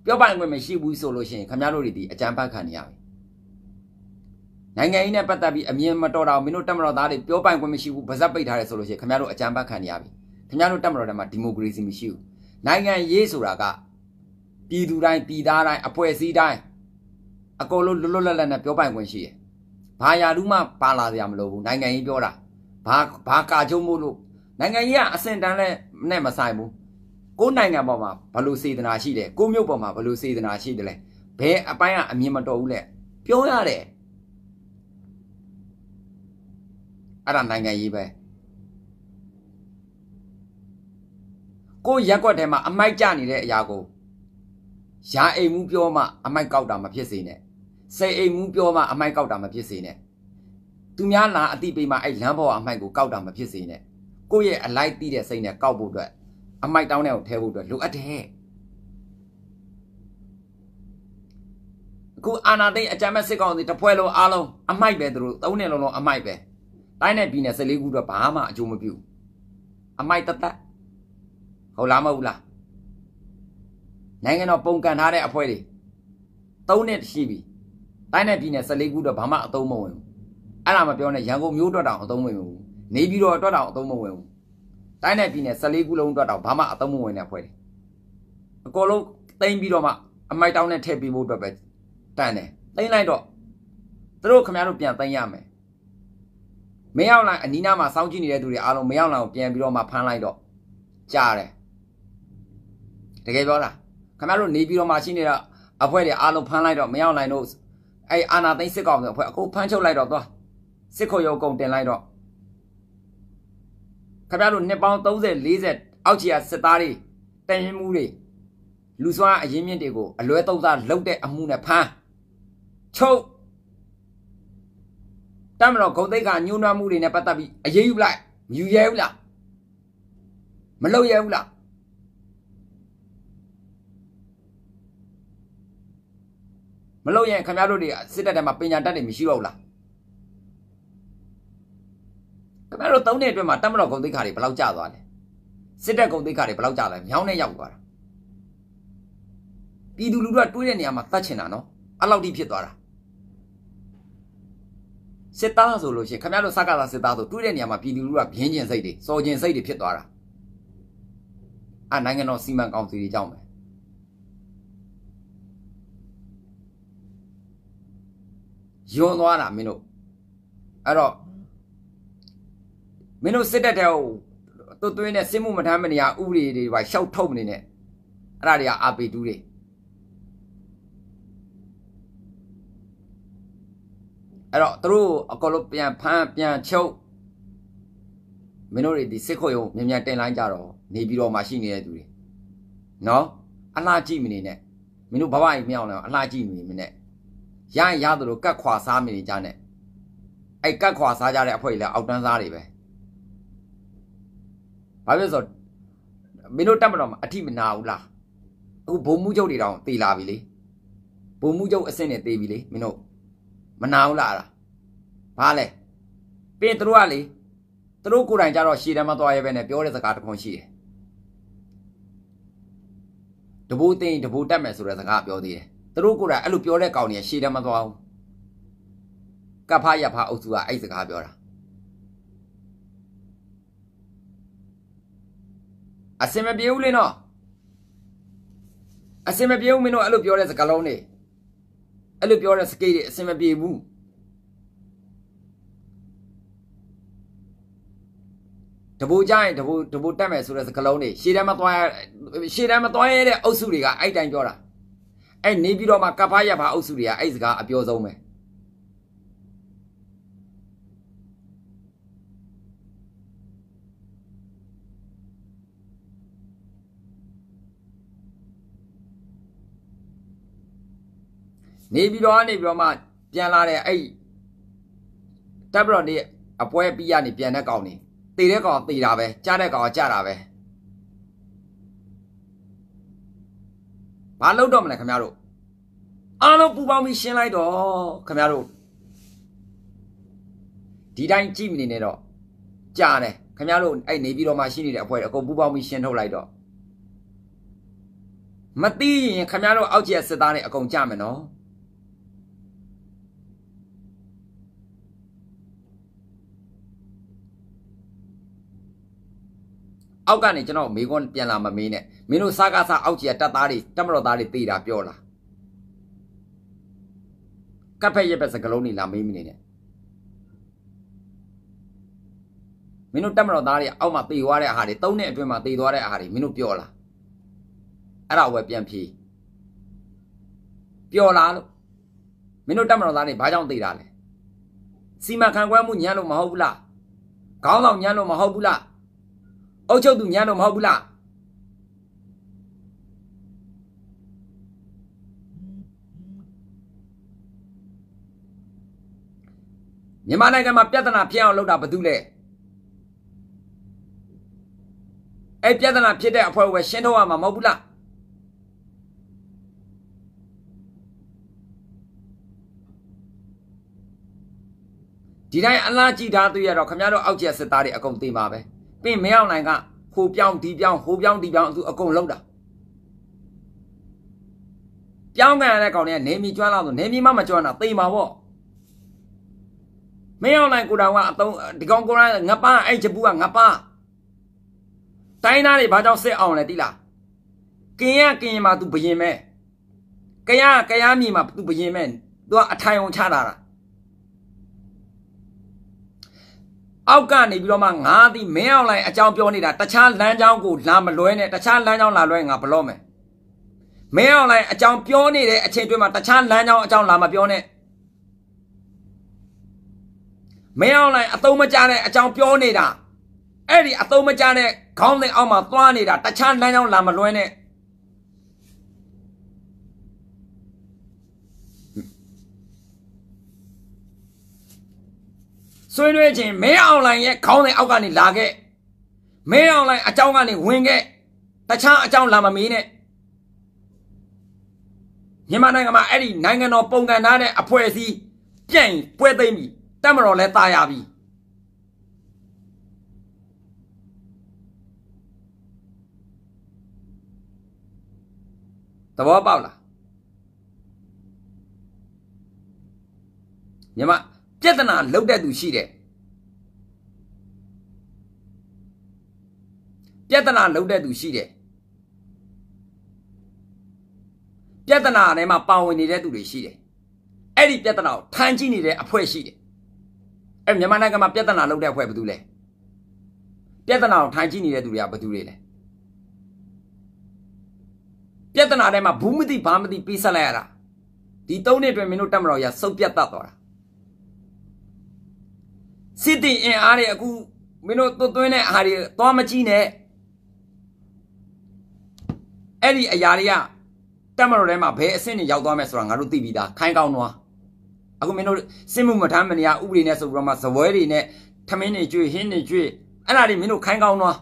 [SPEAKER 4] ပြောပိုင်ခွင့်မရှိဘူးဆိုလို့ရှိရင်ခင်ဗျားတို့တွေဒီအကြမ်းဖက်ခံနေရပြီနိုင်ငံရေးနဲ့ပတ်သက်ပြီးအမြင်မတော်တာမင်းတို့တက်မတော်သားတွေပြောပိုင်ခွင့်မရှိဘူးဗဇက်ပိတ်ထားတယ်ဆိုလို့ရှိရင်ခင်ဗျားတို့အကြမ်းဖက်ခံနေရပြီခင်ဗျားတို့တက်မတော်ထဲမှာဒီမိုကရေစီမရှိဘူးနိုင်ငံရေးဆိုတာကပြည်သူတိုင်းပြည်သားတိုင်းအဖွဲ့အစည်းတိုင်းအကုန်လုံးလွတ်လွတ်လပ်လပ်နဲ့ပြောပိုင်ခွင့်ရှိတယ်ဘာယာလူမှပါလာစရာမလိုဘူးနိုင်ငံရေးပြောတာဘာဘာကာချုံမို့လို့နိုင်ငံရေးကအစင်တန်းနဲ့နဲ့မဆိုင်ဘူး ကိုယ်နိုင်ငံပေါ်မှာဘလို့စေတနာရှိတယ်ကိုမျိုးပေါ်မှာဘလို့စေတနာရှိတယ်လဲဘယ်အပိုင်းကအမြင်မတော်ဘူးလဲပြောရတယ်အဲ့ဒါနိုင်ငံရေးပဲကိုရက်ွက်ထဲမှာအမိုက်ကြနေတဲ့အရာကိုရာအိမ်မှုပြောမှအမိုက်ကောက်တာမဖြစ်စေနဲ့စေအိမ်မှုပြောမှအမိုက်ကောက်တာမဖြစ်စေနဲ့သူများလာအတိပေးမှအဲ့လမ်းပေါ်အမိုက်ကိုကောက်တာမဖြစ်စေနဲ့ကိုယ့်ရဲ့အလိုက်တီးတဲ့စိတ်နဲ့ကောက်ဖို့အတွက် အမိုက်တောင်းတဲ့ကိုထဲဖို့အတွက်လိုအပ်တယ်အခုအာနာသိအကြမ်းမဲ့စစ်ကောင်စီတပွဲလုံးအားလုံးအမိုက်ပဲသူတို့သုံးနေလုံးလုံးအမိုက်ပဲတိုင်းနဲ့ပြည်နယ်14ခုတော့ဘာမှအကျိုးမပြုအမိုက်တသက်ဟုတ်လားမဟုတ်လားနိုင်ငံတော်ပုံကန်ထားတဲ့အဖွဲ့တွေသုံးနှစ်ရှိပြီတိုင်းနဲ့ပြည်နယ်14ခုတော့ဘာမှအသုံးမဝင်ဘူးအဲ့ဒါမပြောနဲ့ရန်ကုန်မြို့အတွက်တောင်အသုံးမဝင်ဘူးနေပြည်တော်အတွက်တောင်အသုံးမဝင်ဘူး တိုင်းနယ်ပြည်နယ်14ခုလုံးအတွက်တော့ဘာမှအသုံးမဝင်တဲ့ဖွဲ့တယ်အကောလုံးတိမ့်ပြီးတော့မှအမိုက်တောင်းနဲ့ထည့်ပြီးဖို့အတွက်ပဲတန်တယ်တိမ့်လိုက်တော့သူတို့ခင်ဗျားတို့ပြန်သိမ်းရမယ်မရောက်လိုက်အနီးနားမှာစောင်းကြည့်နေတဲ့သူတွေအားလုံးမရောက်လာအောင်ပြန်ပြီးတော့မှဖမ်းလိုက်တော့ကြားတယ်တကယ်ပြောတာခင်ဗျားတို့နေပြီးတော့မှရှိနေတာအဖွဲ့တွေအားလုံးဖမ်းလိုက်တော့မရောက်နိုင်တော့အဲ့အာနာသိန်းစစ်ကောင်ဆိုအဖွဲ့အခုဖမ်းချုပ်လိုက်တော့သွားစစ်ခုရုံကုန်တင်လိုက်တော့ ခင်ဗျားတို့နှစ်ပေါင်း30 40အောက်ခြေကစစ်သားတွေတန်ရင်မှုတွေလူစွမ်းအရင်မြင့်တွေကိုအလွဲသုံးစားလုပ်တဲ့အမှုနဲ့ဖမ်းချုပ်တမတော်ဂုံသိက္ခာညှိုးနှွမ်းမှုတွေနဲ့ပတ်သက်ပြီးအရေးယူလိုက်မယူရဲဘူးလားမလုပ်ရဲဘူးလားမလုပ်ရင်ခင်ဗျားတို့တွေစစ်တပ်ထဲမှာပညာတတ်တွေမရှိတော့ဘူးလား ခင်ဗျားတို့သုံးတဲ့အတွက်မှာတမတော်ဂုံသိက္ခာတွေဘယ်လောက်ကျသွားလဲစစ်တပ်ဂုံသိက္ခာတွေဘယ်လောက်ကျလဲမြောင်းနဲ့ရောက်သွားတာပြည်သူလူထုကတွေးတဲ့နေရာမှာတတ်ချင်တာနော်အဲ့လောက်ထိဖြစ်သွားတာစစ်သားဆိုလို့ရှိရင်ခင်ဗျားတို့စကားသာစစ်သားဆိုတွေးတဲ့နေရာမှာပြည်သူလူထုကပြင်းကျင်စိတ်တွေစော်ကျင်စိတ်တွေဖြစ်သွားတာအနိုင်ငံတော်စီမံကောင်စီတွေကြောင့်ပဲယွန်းသွားတာမင်းတို့အဲ့တော့ မင်းတို့စစ်တပ်တဲ့ဟိုသွတ်သွင်းတဲ့စစ်မှုမထမ်းမနေရဥပဒေတွေပါရှောက်ထုတ်နေနဲ့အဲ့ဒါတွေကအာပေတူးတွေအဲ့တော့သူတို့အကောလို့ပြန်ဖမ်းပြန်ချုပ်မင်းတို့တွေဒီစစ်ခွေုံမြန်မြန်တင်လိုက်ကြတော့နေပြီးတော့မှရှိနေတဲ့သူတွေနော်အလားကြည့်မနေနဲ့မင်းတို့ဘဝကြီးမြောက်လာအလားကြည့်မနေမနဲ့ရရင်ရသလိုကတ်ခွာစားမနေကြနဲ့အဲ့ကတ်ခွာစားကြတဲ့အဖွဲ့ကြီးလည်းအောက်တန်းစားတွေပဲ ဘာဖြစ်လို့ဆိုမင်းတို့တက်မတော်မှာအထိမနာဘူးလားအခုဘုံမှုချုပ်တွေတောင်တေလာပြီလေဘုံမှုချုပ်အဆင့်နဲ့တေးပြီလေမင်းတို့မနာဘူးလားအဲ့ဒါဘာလဲပြင်သူတို့ကလေသူတို့ကိုယ်တိုင်ကြတော့ရှည်တယ်မသွားရဲပဲနဲ့ပြောတဲ့စကားတစ်ခုရှိတယ်တဘိုးသိရင်တဘိုးတက်မယ်ဆိုတဲ့စကားပြောသေးတယ်သူတို့ကိုယ်တိုင်အဲ့လိုပြောတဲ့ကောင်တွေကရှည်တယ်မသွားဘူးကဖရဖအုပ်စုကအဲ့စကားပြောတာ အစင်မပြေဘူးလေနော်အစင်မပြေဘူးမင်းတို့အဲ့လိုပြောတဲ့စကားလုံးတွေအဲ့လိုပြောတဲ့စကိတ်တွေအစင်မပြေဘူးတဘူကြရင်တဘူတဘူတက်မယ်ဆိုတဲ့စကလုံးတွေရှေ့တန်းမသွားရရှေ့တန်းမသွားရတဲ့အုပ်စုတွေကအဲ့တိုင်းပြောတာအဲ့နေပြီးတော့မှကပ္ဖရပါအုပ်စုတွေကအဲ့စကားအပြောဆုံးပဲ နေပြီးတော့နေပြီးတော့မှပြန်လာတဲ့အဲ့တပ်ဘရော်နေအပွဲပြီးရနေပြန်တဲ့ကောင်နေတည်တဲ့ကောင်တည်တာပဲကြားတဲ့ကောင်ကြားတာပဲဘာလုပ်တော့မလဲခင်ဗျားတို့အားလုံးပူပေါင်းပြီးရှင်းလိုက်တော့ခင်ဗျားတို့ဒီတိုင်းကြည့်မနေနဲ့တော့ကြားတယ်ခင်ဗျားတို့အဲ့နေပြီးတော့မှရှိနေတဲ့အဖွဲအကုန်ပူပေါင်းပြီးရှင်းထုတ်လိုက်တော့မသိရင်ခင်ဗျားတို့အောက်ကျစစ်သားတွေအကုန်ကြမယ်နော် အောက်ကနေကျွန်တော်မေခွန်းပြန်လာမမေးနဲ့မင်းတို့စားကားစားအောက်ကြီးကတက်သားတွေတက်မတော်သားတွေတေးတာပြောလားကပ်ဖက်ရက်ပဲစကလုံးနေလာမေးမနေနဲ့မင်းတို့တက်မတော်သားတွေအောက်မှာတေးသွားတဲ့အာဟာတွေသုံးနှစ်အတွင်းမှာတေးသွားတဲ့အာဟာတွေမင်းတို့ပြောလားအဲ့ဒါပဲပြန်ဖြေပြောလားလို့မင်းတို့တက်မတော်သားတွေဘာကြောင့်တေးတာလဲစီမံခန့်ခွဲမှုညံ့လို့မဟုတ်ဘူးလားခေါင်းဆောင်ညံ့လို့မဟုတ်ဘူးလား အုတ်ချုပ်သူညံ့တော့မဟုတ်ဘူးလားမြန်မာနိုင်ငံမှာပြဿနာဖြစ်အောင်လုပ်တာဘာလို့လဲအဲ့ပြဿနာဖြစ်တဲ့အဖွဲ့ဝယ်ရှင်းထုတ်ရမှာမဟုတ်ဘူးလားဒီတိုင်းအလားကြည့်ထားသူရတော့ခမရတို့အောက်ကျစစ်သားတွေအကုန်သိမှာပဲ ပင်မရောက်နိုင်ကဟိုပြောင်းဒီပြောင်းဟိုပြောင်းဒီပြောင်းသူအကုန်လုံးတာပြောင်းကန်ရတဲ့ကောင်တွေကနေမီကျွမ်းလောက်ဆိုနေမီမှမကျွမ်းတာသိမှာပေါ့မင်းအောင်နိုင်ကိုတောင်ကအတုံးဒီကောင်ကိုရငပန်းအဲ့ချပူကငပန်းတိုင်းသားတွေဘာကြောင့်စစ်အောင်လဲတိလားကင်းရကင်းရမှာ तू ဘယင်မဲကရကရမြေမှာ तू ဘယင်မဲ तू ကအထိုင်အောင်ချတာတာ အောက်ကနေပြီးတော့မှငါသည်မင်းအောင်လိုက်အကြောင်းပြောနေတာတခြားလမ်းကြောင်းကိုလာမလွဲနဲ့တခြားလမ်းကြောင်းလာလွဲငါဘလော့မယ်မင်းအောင်လိုက်အကြောင်းပြောနေတဲ့အချိန်တွင်းမှာတခြားလမ်းကြောင်းအကြောင်းလာမပြောနဲ့မင်းအောင်လိုက်အသုံးမကျတဲ့အကြောင်းပြောနေတာအဲ့ဒီအသုံးမကျတဲ့ခေါင်းစဉ်အောက်မှာသွားနေတာတခြားလမ်းကြောင်းလာမလွဲနဲ့ ဆွေးနွေးခြင်းမဲအွန်လိုင်းရဲ့ခေါင်းစဉ်အောက်ကနေလာခဲ့မဲအွန်လိုင်းအကြောင်းကနေဝင်ခဲ့တခြားအကြောင်းလာမမေးနဲ့မြန်မာနိုင်ငံမှာအဲ့ဒီနိုင်ငံတော်ပုံကန်ထားတဲ့အဖွဲ့အစည်းပြန့်ပွဲသိမ့်ပြီတက်မတော်လဲตายရပြီသဘောပေါက်လားမြန်မာ ပြဿနာလုတ်တဲ့သူရှိတယ်ပြဿနာလုတ်တဲ့သူရှိတယ်ပြဿနာထဲမှာပါဝင်နေတဲ့သူတွေရှိတယ်အဲ့ဒီပြဿနာကိုထမ်းကြည့်နေတဲ့အဖွဲ့ရှိတယ်အဲ့မြန်မာနိုင်ငံမှာပြဿနာလုတ်တဲ့အဖွဲ့ဘယ်သူလဲပြဿနာကိုထမ်းကြည့်နေတဲ့သူတွေကဘယ်သူတွေလဲပြဿနာထဲမှာဘူးမသိဘာမသိပေးဆက်လိုက်ရတာဒီ၃နှစ်အတွင်းမင်းတို့တက်မတော်ရစုပ်ပြတ်တတ်သွားတာ စစ်တီအင်အားတွေအခုမင်းတို့သွတ်သွင်းတဲ့အားတွေသွားမကြည့်နဲ့အဲ့ဒီအရာတွေကတက်မတော်ထဲမှာဘယ်အဆင့်တွေရောက်သွားမယ်ဆိုတာငါတို့သိပြီးသားခိုင်းကောင်းတော့အခုမင်းတို့စစ်မှုမထမ်းမနေရဥပဒေနဲ့ဆိုပြီးတော့မှဇပွဲတွေနဲ့ထမင်းတွေကျွေးဟင်းတွေကျွေးအဲ့ဒါတွေမင်းတို့ခိုင်းကောင်းတော့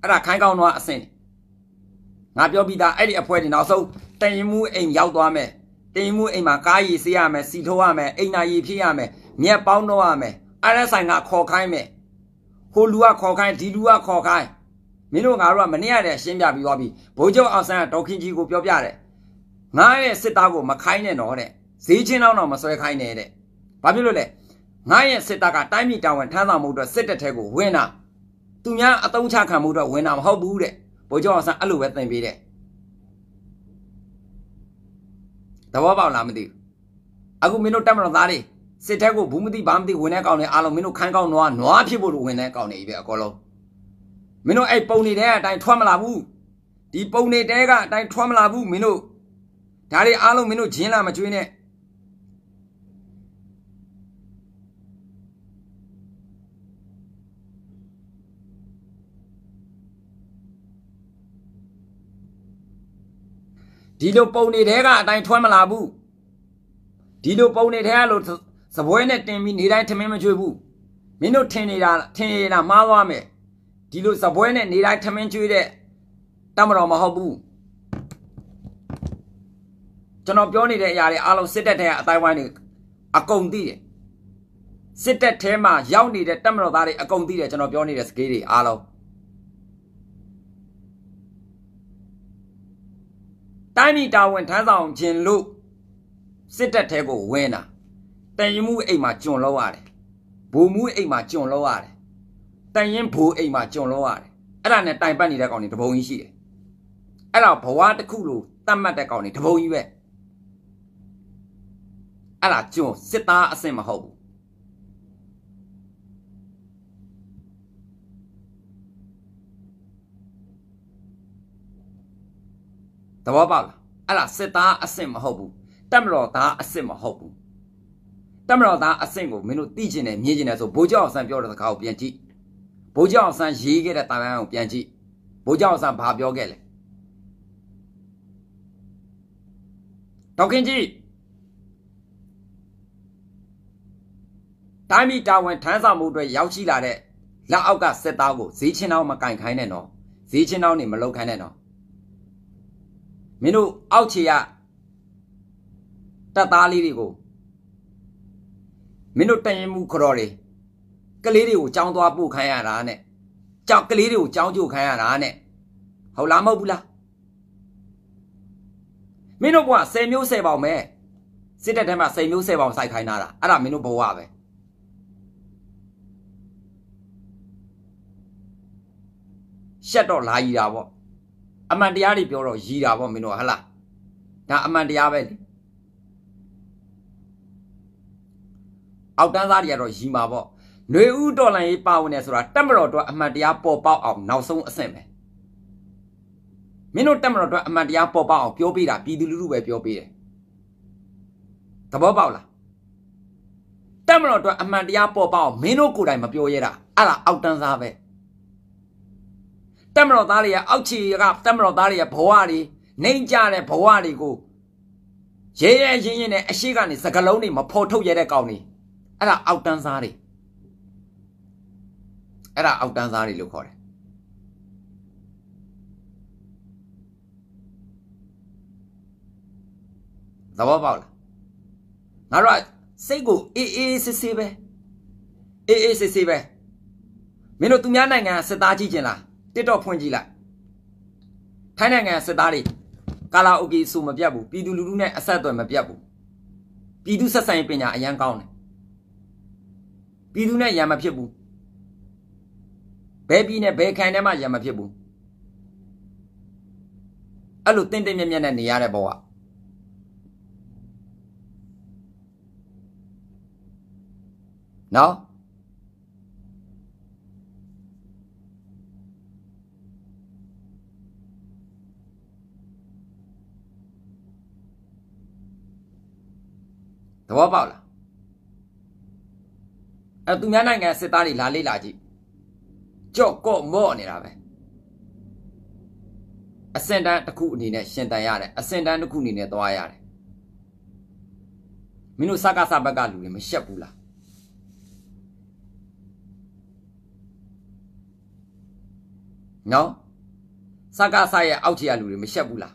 [SPEAKER 4] အဲ့ဒါခိုင်းကောင်းတော့အဆင့်ငါပြောပြီးသားအဲ့ဒီအဖွဲတွေနောက်ဆုံးတရင်မှုအိမ်ရောက်သွားမယ်တရင်မှုအိမ်မှာကားရည်စေးရမယ်စီထိုးရမယ်အိမ်နာရည်ဖြစ်ရမယ်မြက်ပေါင်းတော့ရမယ် အဲ့ဒါဆိုင်ကခေါ်ခိုင်းမယ်ဟိုလူကခေါ်ခိုင်းဒီလူကခေါ်ခိုင်းမင်းတို့ငါတို့ကမနေ့ကတည်းရှင်းပြပြီးသွားပြီဘိုးချုပ်အောင်ဆန်းကဒေါက်ခင်ကြီးကိုပြောပြတယ်ငါရဲ့စစ်သားကိုမခိုင်းနဲ့တော့တဲ့ဈေးချင်းတော့မဆွဲခိုင်းနဲ့တဲ့ဘာဖြစ်လို့လဲငါရဲ့စစ်သားကတိုင်းပြည်တာဝန်ထမ်းဆောင်မှုအတွက်စစ်တပ်ထဲကိုဝင်တာသူများအတုံးချခံမှုအတွက်ဝင်တာမဟုတ်ဘူးတဲ့ဘိုးချုပ်အောင်ဆန်းအဲ့လိုပဲသင်ပေးတဲ့သဘောပေါက်လားမသိဘူးအခုမင်းတို့တက်မတော်သားတွေ စစ်တပ်ကိုဘူးမသိဘာမသိဝင်တဲ့ကောင်တွေအားလုံးမင်းတို့ခိုင်းကောင်းနွားနွားဖြစ်ဖို့လို့ဝင်တဲ့ကောင်တွေပဲအကောလုံးမင်းတို့အဲ့ပုံနေတဲ့အတိုင်းထွက်မလာဘူးဒီပုံနေတဲကအတိုင်းထွက်မလာဘူးမင်းတို့ဒါတွေအားလုံးမင်းတို့ဂျင်းလာမကျွေးနဲ့ဒီလိုပုံနေတဲကအတိုင်းထွက်မလာဘူးဒီလိုပုံနေတဲကလို့ စပွဲနဲ့တင်ပြီးနေတိုင်းထမင်းမကျွေးဘူးမင်းတို့ထင်နေတာထင်နေတာမှားသွားမယ်ဒီလိုစပွဲနဲ့နေတိုင်းထမင်းကျွေးတဲ့တမတော်မဟုတ်ဘူးကျွန်တော်ပြောနေတဲ့အရာတွေအားလုံးစစ်တပ်ထဲကအတိုင်းဝိုင်းတွေအကုန်သိတယ်စစ်တပ်ထဲမှာရောက်နေတဲ့တက်မတော်သားတွေအကုန်သိတယ်ကျွန်တော်ပြောနေတဲ့စကေးတွေအားလုံးတိုင်းပြည်တာဝန်ထမ်းဆောင်ခြင်းလို့စစ်တပ်ထဲကိုဝင်တာ တန်ရင်မှုအိမ်မှာကျွန်လောက်ရတယ်ဘိုလ်မှုအိမ်မှာကျွန်လောက်ရတယ်တန်ရင်ဘိုလ်အိမ်မှာကျွန်လောက်ရတယ်အဲ့ဒါနဲ့တိုင်ပတ်နေတဲ့ကောင်တွေတပုံကြီးရှိတယ်အဲ့ဒါဘဝတစ်ခုလို့တတ်မှတ်တဲ့ကောင်တွေတပုံကြီးပဲအဲ့ဒါကျွန်းစစ်သားအဆင့်မဟုတ်ဘူးသဘောပေါက်လားအဲ့ဒါစစ်သားအဆင့်မဟုတ်ဘူးတက်မတော်သားအဆင့်မဟုတ်ဘူး တက်မတော်သားအဆင့်ကိုမင်းတို့သိကျင်တယ်မြင်ကျင်တယ်ဆိုဘိုးကျောင်းဆန်းပြောတဲ့စကားကိုပြန်ကြည့်ဘိုးကျောင်းဆန်းရေးခဲ့တဲ့တာဝန်ကိုပြန်ကြည့်ဘိုးကျောင်းဆန်းဘာပြောခဲ့လဲဒေါခင်ကြီးတိုင်းပြည်တာဝန်ထမ်းဆောင်မှုအတွက်ရောက်ရှိလာတဲ့လက်အောက်ကစစ်သားကိုဈေးချင်းအောင်မကင်ခိုင်းနဲ့နော်ဈေးချင်းအောင်နေမလောက်ခိုင်းနဲ့နော်မင်းတို့အောက်ခြေကတပ်သားလေးတွေကို မင်းတို့တန်ရင်မှုခရော်တွေကလေးတွေကိုကြောင်းသွားပို့ခိုင်းရတာနဲ့ကြောက်ကလေးတွေကိုကြောင်းကြိုခိုင်းရတာနဲ့ဟုတ်လားမဟုတ်ဘူးလားမင်းတို့က10မျိုး10ပေါင်ပဲစစ်တပ်ထဲမှာ10မျိုး10ပေါင်စိုက်ခိုင်းတာအဲ့ဒါမင်းတို့ဘဝပဲရှက်တော့လာကြီးတာပေါ့အမှန်တရားတွေပြောတော့ရီတာပေါ့မင်းတို့ဟဟလားဒါအမှန်တရားပဲလေ အောက်တန်းသားတွေကတော့ရီမှာပေါ့ຫນွေဥတော်လန်ရေးပါဝင်နေဆိုတာတက်မတော်တော့အမှန်တရားပေါ်ပေါက်အောင်နောက်ဆုံးအဆင့်ပဲမင်းတို့တက်မတော်တော့အမှန်တရားပေါ်ပေါက်အောင်ပြောပေးတာပြည်သူလူထုပဲပြောပေးတယ်သဘောပေါက်လားတက်မတော်တော့အမှန်တရားပေါ်ပေါက်အောင်မင်းတို့ကိုယ်တိုင်မပြောရတာအဲ့ဒါအောက်တန်းသားပဲတက်မတော်သားတွေရဲ့အောက်ခြေကတက်မတော်သားတွေရဲ့ဘဝတွေနှိမ့်ကြတဲ့ဘဝတွေကိုရဲရဲရင်းရင်းနဲ့အရှိကနေစကလုံးတွေမဖော်ထုတ်ရတဲ့ကောင်တွေ အဲ့ဒါအောက်တန်းစားတွေအဲ့ဒါအောက်တန်းစားတွေလို့ခေါ်တယ်သဘောပေါက်လားငါတို့ကစိတ်ကိုအေးအေးဆေးဆေးပဲအေးအေးဆေးဆေးပဲမင်းတို့သူများနိုင်ငံစစ်သားကြည့်ကျင်လားတစ်တော့ဖွင့်ကြည့်လိုက်ထိုင်းနိုင်ငံစစ်သားတွေကာလာအိုကေဆိုမပြတ်ဘူးပြည်သူလူထုနဲ့အဆက်အသွယ်မပြတ်ဘူးပြည်သူဆက်ဆံရေးပညာအရန်ကောင်းတယ် ပြည်သူနဲ့ရံမဖြစ်ဘူးဘဲပြည်နဲ့ဘဲခံထဲမှာရံမဖြစ်ဘူးအဲ့လိုတင်းတင်းမြတ်မြတ်နဲ့နေရတဲ့ဘဝနော်သဘောပေါက်လား အဲသူများနိုင်ငံစစ်သားတွေလာလေ့လာကြည့်ကြော့ကော့မော့နေတာပဲအစင်တန်းတစ်ခုအနေနဲ့ရှင်တန်ရတယ်အစင်တန်းတစ်ခုအနေနဲ့သွားရတယ်မင်းတို့စကားစဘက်ကလူတွေမရှက်ဘူးလားနော်စကားစရဲ့အောက်ခြေကလူတွေမရှက်ဘူးလား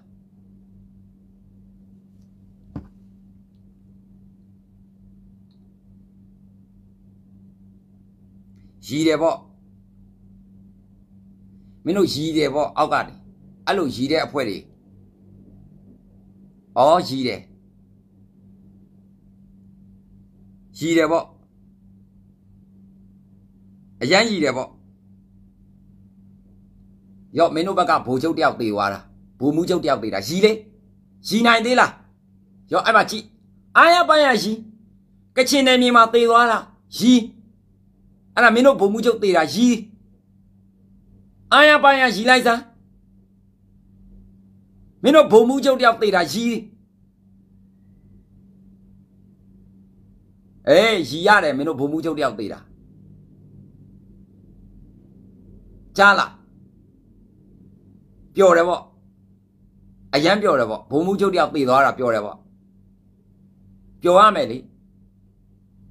[SPEAKER 4] ရီတယ်ပေါ့မင်းတို့ရီတယ်ပေါ့အောက်ကနေအဲ့လိုရီတဲ့အဖွဲတွေဩရီတယ်ရီတယ်ပေါ့အရန်ရီတယ်ပေါ့ရော့မင်းတို့ဘက်ကဘိုလ်ချုပ်တယောက်တေသွားတာဘိုလ်မှုချုပ်တယောက်တေတာရီလေရီနိုင်သေးလားရော့အဲ့မှာကြည့်အားရပါရရီကချင်နယ်မြေမှာတေသွားတာရီ အဲ့ဒါမင်းတို့ဘုံမှုချုပ်တေတာရီအာရပါရရီလိုက်စမ်းမင်းတို့ဘုံမှုချုပ်တယောက်တေတာရီအေးရီရတယ်မင်းတို့ဘုံမှုချုပ်တယောက်တေတာကြားလားပျော်တယ်ပေါ့အရန်ပျော်တယ်ပေါ့ဘုံမှုချုပ်တယောက်တေသွားတာပျော်တယ်ပေါ့ပျော်ရမယ်လေ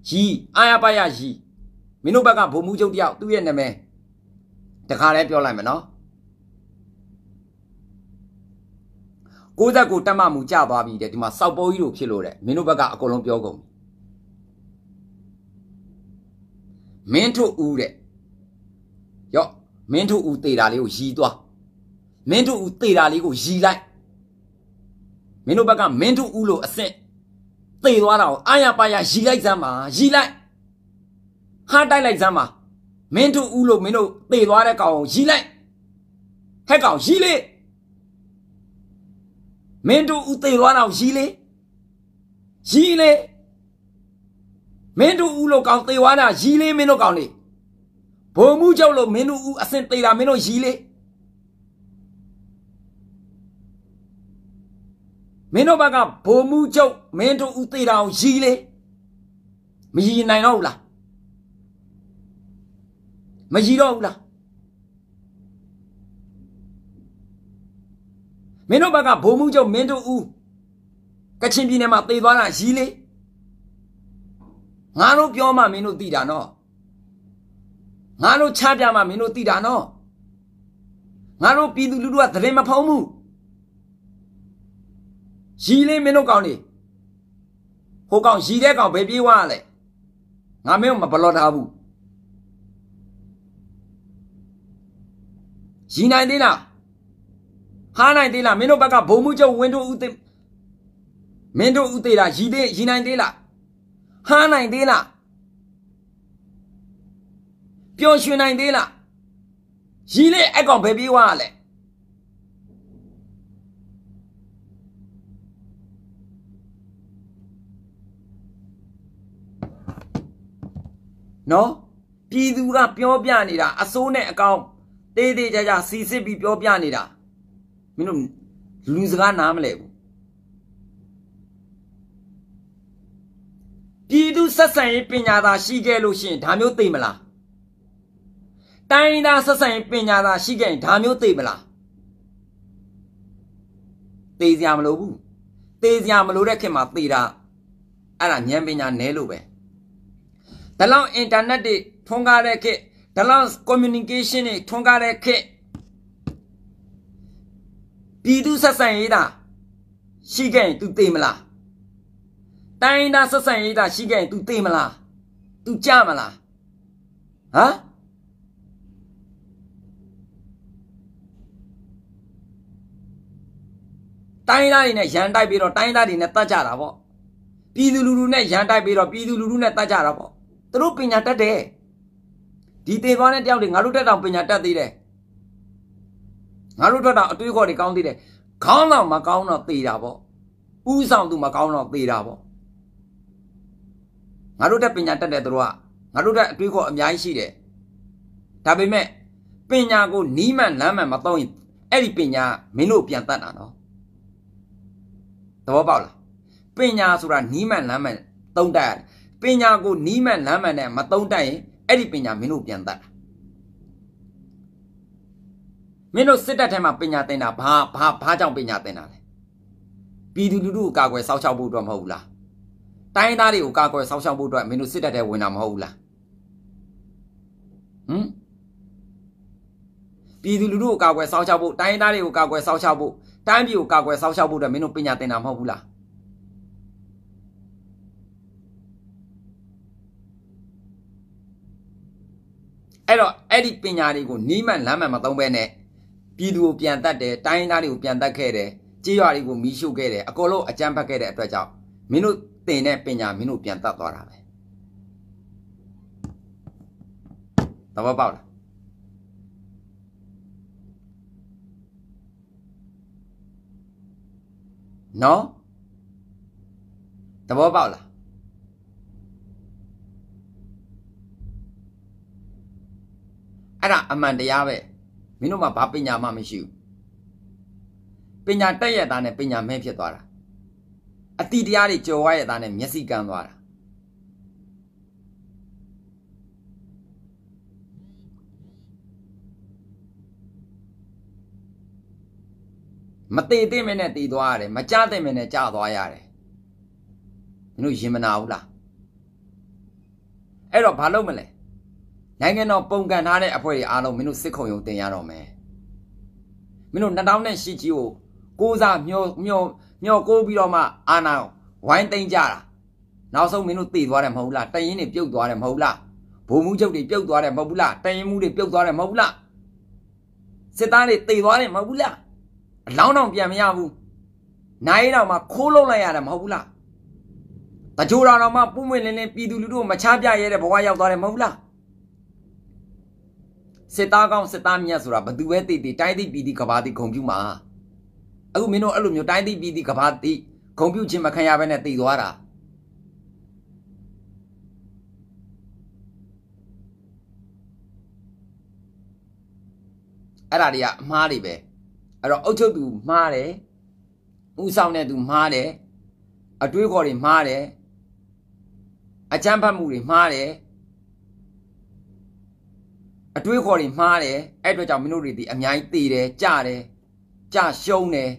[SPEAKER 4] ရီအာရပါရရီ မင်းတို့ဘက်ကဗိုလ်မှူးချုပ်တယောက်သူ့ရဲ့နာမည်တခါလဲပြောလိုက်မယ်နော်69တက်မှမူကြသွားပြီတဲ့ဒီမှာစောက်ပိုးကြီးတို့ဖြစ်လို့တဲ့မင်းတို့ဘက်ကအကုန်လုံးပြောကုန်မင်းတို့ဦးတဲ့ရော့မင်းတို့ဦးတေတာလေးကိုရီသွားမင်းတို့ဦးတေတာလေးကိုရီလိုက်မင်းတို့ဘက်ကမင်းတို့ဦးလို့အဆင့်တေသွားတာကိုအာရပါရရီလိုက်စမ်းပါရီလိုက် ဟာတိုက်လိုက်စမ်းပါမင်းတို့ဦးလို့မင်းတို့သေသွားတဲ့ကောင်ကိုရီးလိုက်ဟဲ့ကောင်ရီးလေမင်းတို့ဦးသေသွားတာကိုရီးလေရီးလေမင်းတို့ဦးလို့ကောင်သေသွားတာရီးလေမင်းတို့ကောင်လေဘုံမှုကြောက်လို့မင်းတို့ဦးအစင်သေတာမင်းတို့ရီးလေမင်းတို့ဘက်ကဘုံမှုကြောက်မင်းတို့ဦးသေတာကိုရီးလေမရီးနိုင်တော့ဘူးလား မကြီးတော့ဘူးလားမင်းတို့ဘက်ကဘုံမှုချုပ်မင်းတို့ဦးကချင်ပြည်နယ်မှာသေသွားတာရီးလေငါတို့ပြောမှမင်းတို့သိတာနော်ငါတို့ချပြမှမင်းတို့သိတာနော်ငါတို့ပြည်သူလူထုကသတင်းမဖုံးဘူးရီးလေမင်းတို့ကောင်းနေဟိုကောင်ရီးတဲ့ကောင်ဘယ်ပြေးသွားရလဲငါမင်းကိုမဘလော့ထားဘူး ရီနိုင်သေးလားဟားနိုင်သေးလားမင်းတို့ဘက်ကဘုံမှုချုပ်ဝင်းတို့ဦးသိမင်းတို့ဦးသေးလားရီသေးရီနိုင်သေးလားဟားနိုင်သေးလားပျော်ရွှင်နိုင်သေးလားရီလေးအကောင်ဘယ်ပြေးသွားရလဲနော်ပြည်သူကပြောပြနေတာအစိုးနဲ့အကောင် တေးသေးကြကြစီစစ်ပြီးပြောပြနေတာမင်းတို့လူစကားနားမလဲဘူးပြည်သူဆက်ဆံရေးပညာသာရှိခဲ့လို့ရှိရင်ဒါမျိုးသိမလားတိုင်းသားဆက်ဆံရေးပညာသာရှိခဲ့ရင်ဒါမျိုးသိမလားသိစရာမလိုဘူးသိစရာမလိုတဲ့ခင်မှာသိတာအဲ့ဒါဉာဏ်ပညာနဲလို့ပဲဒါလောက်အင်တာနက်တွေထွန်းကားတဲ့ခေတ် ဒါလောက် communication တွေထွန်းကားတဲ့ခေတ်ပြည်သူဆက်ဆံရေးတာရှိခဲ့ရင် तू သိမလားတိုင်းသားဆက်ဆံရေးတာရှိခဲ့ရင် तू သိမလား तू ကြမလားဟမ်တိုင်းသားတွေနဲ့ရန်တိုက်ပြီးတော့တိုင်းသားတွေနဲ့တတ်ကြတာပေါ့ပြည်သူလူထုနဲ့ရန်တိုက်ပြီးတော့ပြည်သူလူထုနဲ့တတ်ကြတာပေါ့သူတို့ပညာတတ်တယ် ဒီတေသွားတဲ့တယောက်တွေငါတို့တက်တောင်ပညာတတ်သေးတယ်ငါတို့ထွက်တော့အတွေးခေါ်တွေကောင်းသေးတယ်ခေါင်းတော့မကောင်းတော့သေတာပေါ့ဥဆောင်သူမကောင်းတော့သေတာပေါ့ငါတို့တက်ပညာတတ်တယ်သူတို့ကငါတို့တက်အတွေးခေါ်အများကြီးရှိတယ်ဒါပေမဲ့ပညာကိုနီးမှန်လမ်းမှန်မတော့ရင်အဲ့ဒီပညာမင်းတို့ပြန်တတ်တာနော်သဘောပေါက်လားပညာဆိုတာနီးမှန်လမ်းမှန်သုံးတတ်ရတယ်ပညာကိုနီးမှန်လမ်းမှန်နဲ့မသုံးတတ်ရင် အဲ့ဒီပညာမင်းတို့ပြန်တတ်တာမင်းတို့စစ်တပ်ထဲမှာပညာသင်တာဘာဘာဘာကြောင့်ပညာသင်တာလဲပြည်သူလူထုကိုကာကွယ်စောင့်ရှောက်ဖို့အတွက်မဟုတ်ဘူးလားတိုင်းသားတွေကိုကာကွယ်စောင့်ရှောက်ဖို့အတွက်မင်းတို့စစ်တပ်ထဲဝင်တာမဟုတ်ဘူးလားဟမ်ပြည်သူလူထုကိုကာကွယ်စောင့်ရှောက်ဖို့တိုင်းသားတွေကိုကာကွယ်စောင့်ရှောက်ဖို့တိုင်းပြည်ကိုကာကွယ်စောင့်ရှောက်ဖို့အတွက်မင်းတို့ပညာသင်တာမဟုတ်ဘူးလား အဲ့တော့အဲ့ဒီပညာတွေကိုနီးမှန်လမ်းမှန်မသုံးဘဲနဲ့ပြည်သူကိုပြန်တတ်တယ်တိုင်းသားတွေကိုပြန်တတ်ခဲ့တယ်ကြေးရွာတွေကိုမီးရှို့ခဲ့တယ်အကုန်လုံးအကြမ်းဖက်ခဲ့တဲ့အတွက်ကြောင့်မင်းတို့သင်တဲ့ပညာမင်းတို့ပြန်တတ်သွားတာပဲသဘောပေါက်လားနော်သဘောပေါက်လား အဲ့ဒါအမှန်တရားပဲမင်းတို့မှာဘာပညာမှမရှိဘူးပညာတက်ရတာနဲ့ပညာမဲ့ဖြစ်သွားတာအတိတရားတွေကြော်ဝါရတာနဲ့မျက်စိကန်းသွားတာမသေးသိမနဲ့တည်သွားရတယ်မကြသိမနဲ့ကြသွားရတယ်မင်းတို့ရင်မနာဘူးလားအဲ့တော့ဘာလုပ်မလဲ နိုင်ငံတော်ပုံကန်ထားတဲ့အဖွဲ့တွေအားလုံးမင်းတို့စစ်ခုံရုံတင်ရတော့မယ်မင်းတို့2000နဲ့ရှိကြီးကိုကိုးစားမျောမျောမျောကိုးပြီးတော့မှအာနာဝိုင်းသိမ့်ကြတာနောက်ဆုံးမင်းတို့တည်သွားတယ်မဟုတ်လားတရင်တွေပြုတ်သွားတယ်မဟုတ်လားဘုံမှုချုပ်တွေပြုတ်သွားတယ်မဟုတ်ဘူးလားတရင်မှုတွေပြုတ်သွားတယ်မဟုတ်ဘူးလားစစ်သားတွေတည်သွားတယ်မဟုတ်ဘူးလားအလောင်းတောင်ပြန်မရဘူးနိုင်တော့မှခိုးလုံးလိုက်ရတယ်မဟုတ်ဘူးလားတကြိုတော်တော်မှပုံမွင့်လင်းလင်းပြည်သူလူထုမချပြရဲတဲ့ဘဝရောက်သွားတယ်မဟုတ်ဘူးလား စစ်သားကောင်းစစ်သားမြတ်ဆိုတာဘသူပဲတည်တည်တိုင်းတည်ပြည်တည်ကဘာတည်ဂုံပြူမှာအခုမင်းတို့အဲ့လိုမျိုးတိုင်းတည်ပြည်တည်ကဘာတည်ဂုံပြူခြင်းမခံရဘဲနဲ့တည်သွားတာအဲ့ဒါတွေကအမှားတွေပဲအဲ့တော့အုတ်ချုပ်သူမှားတယ်ဥဆောင်တဲ့သူမှားတယ်အတွေးခေါ်တွေမှားတယ်အကြမ်းဖက်မှုတွေမှားတယ် အတွေးခေါ်တွေမှားတယ်အဲ့အတွက်ကြောင့်မင်းတို့တွေဒီအများကြီးတည်တယ်ကြတယ်ကြရှုံးတယ်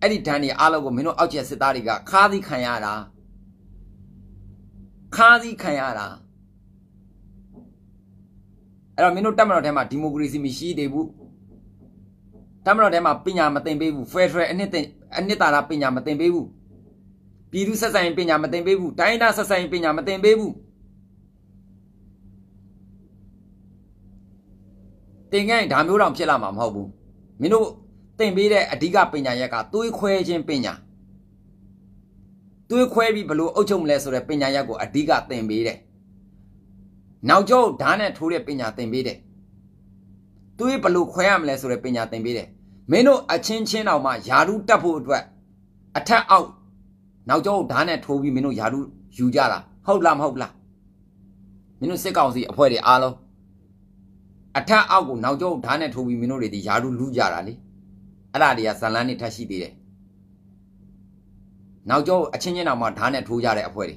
[SPEAKER 4] အဲ့ဒီဓာတ်တွေအားလုံးကိုမင်းတို့အောက်ကျစစ်သားတွေကခါးသီးခံရတာခါးသီးခံရတာအဲ့တော့မင်းတို့တက်မတော်ထဲမှာဒီမိုကရေစီမရှိသေးဘူးတမတော်ထဲမှာပညာမသင်ပေးဘူးဖက်ဒရယ်အနှစ်တင်အနှစ်သာရပညာမသင်ပေးဘူးပြည်သူဆက်ဆံရေးပညာမသင်ပေးဘူးတိုင်းဒေသဆက်ဆံရေးပညာမသင်ပေးဘူး တင်ငယ်ဒါမျိုးတောင်ဖြစ်လာမှာမဟုတ်ဘူးမင်းတို့သင်ပေးတဲ့အဓိကပညာရက်ကသွေးခွဲခြင်းပညာသွေးခွဲပြီးဘလို့အုပ်ချုပ်မလဲဆိုတဲ့ပညာရက်ကိုအဓိကသင်ပေးတယ်နောက်ကျောဓာတ်နဲ့ထိုးတဲ့ပညာသင်ပေးတယ်သွေးဘလို့ခွဲရမလဲဆိုတဲ့ပညာသင်ပေးတယ်မင်းတို့အချင်းချင်းတောင်မှယာရုတက်ဖို့အတွက်အထက်အောက်နောက်ကျောဓာတ်နဲ့ထိုးပြီးမင်းတို့ယာရုယူကြတာဟုတ်လားမဟုတ်လားမင်းတို့စစ်ကောင်စီအဖွဲ့တွေအားလုံး အထက်အောက်ကိုနောက်ကျောဓာတ်နဲ့ထိုးပြီးမင်းတို့တွေဒီယာရုလူကြတာလေအဲ့ဒါတွေကဇလန်းနေထက်ရှိသေးတယ်နောက်ကျောအချင်းချင်းတောင်မှဓာတ်နဲ့ထိုးကြတဲ့အဖွဲ့တွေ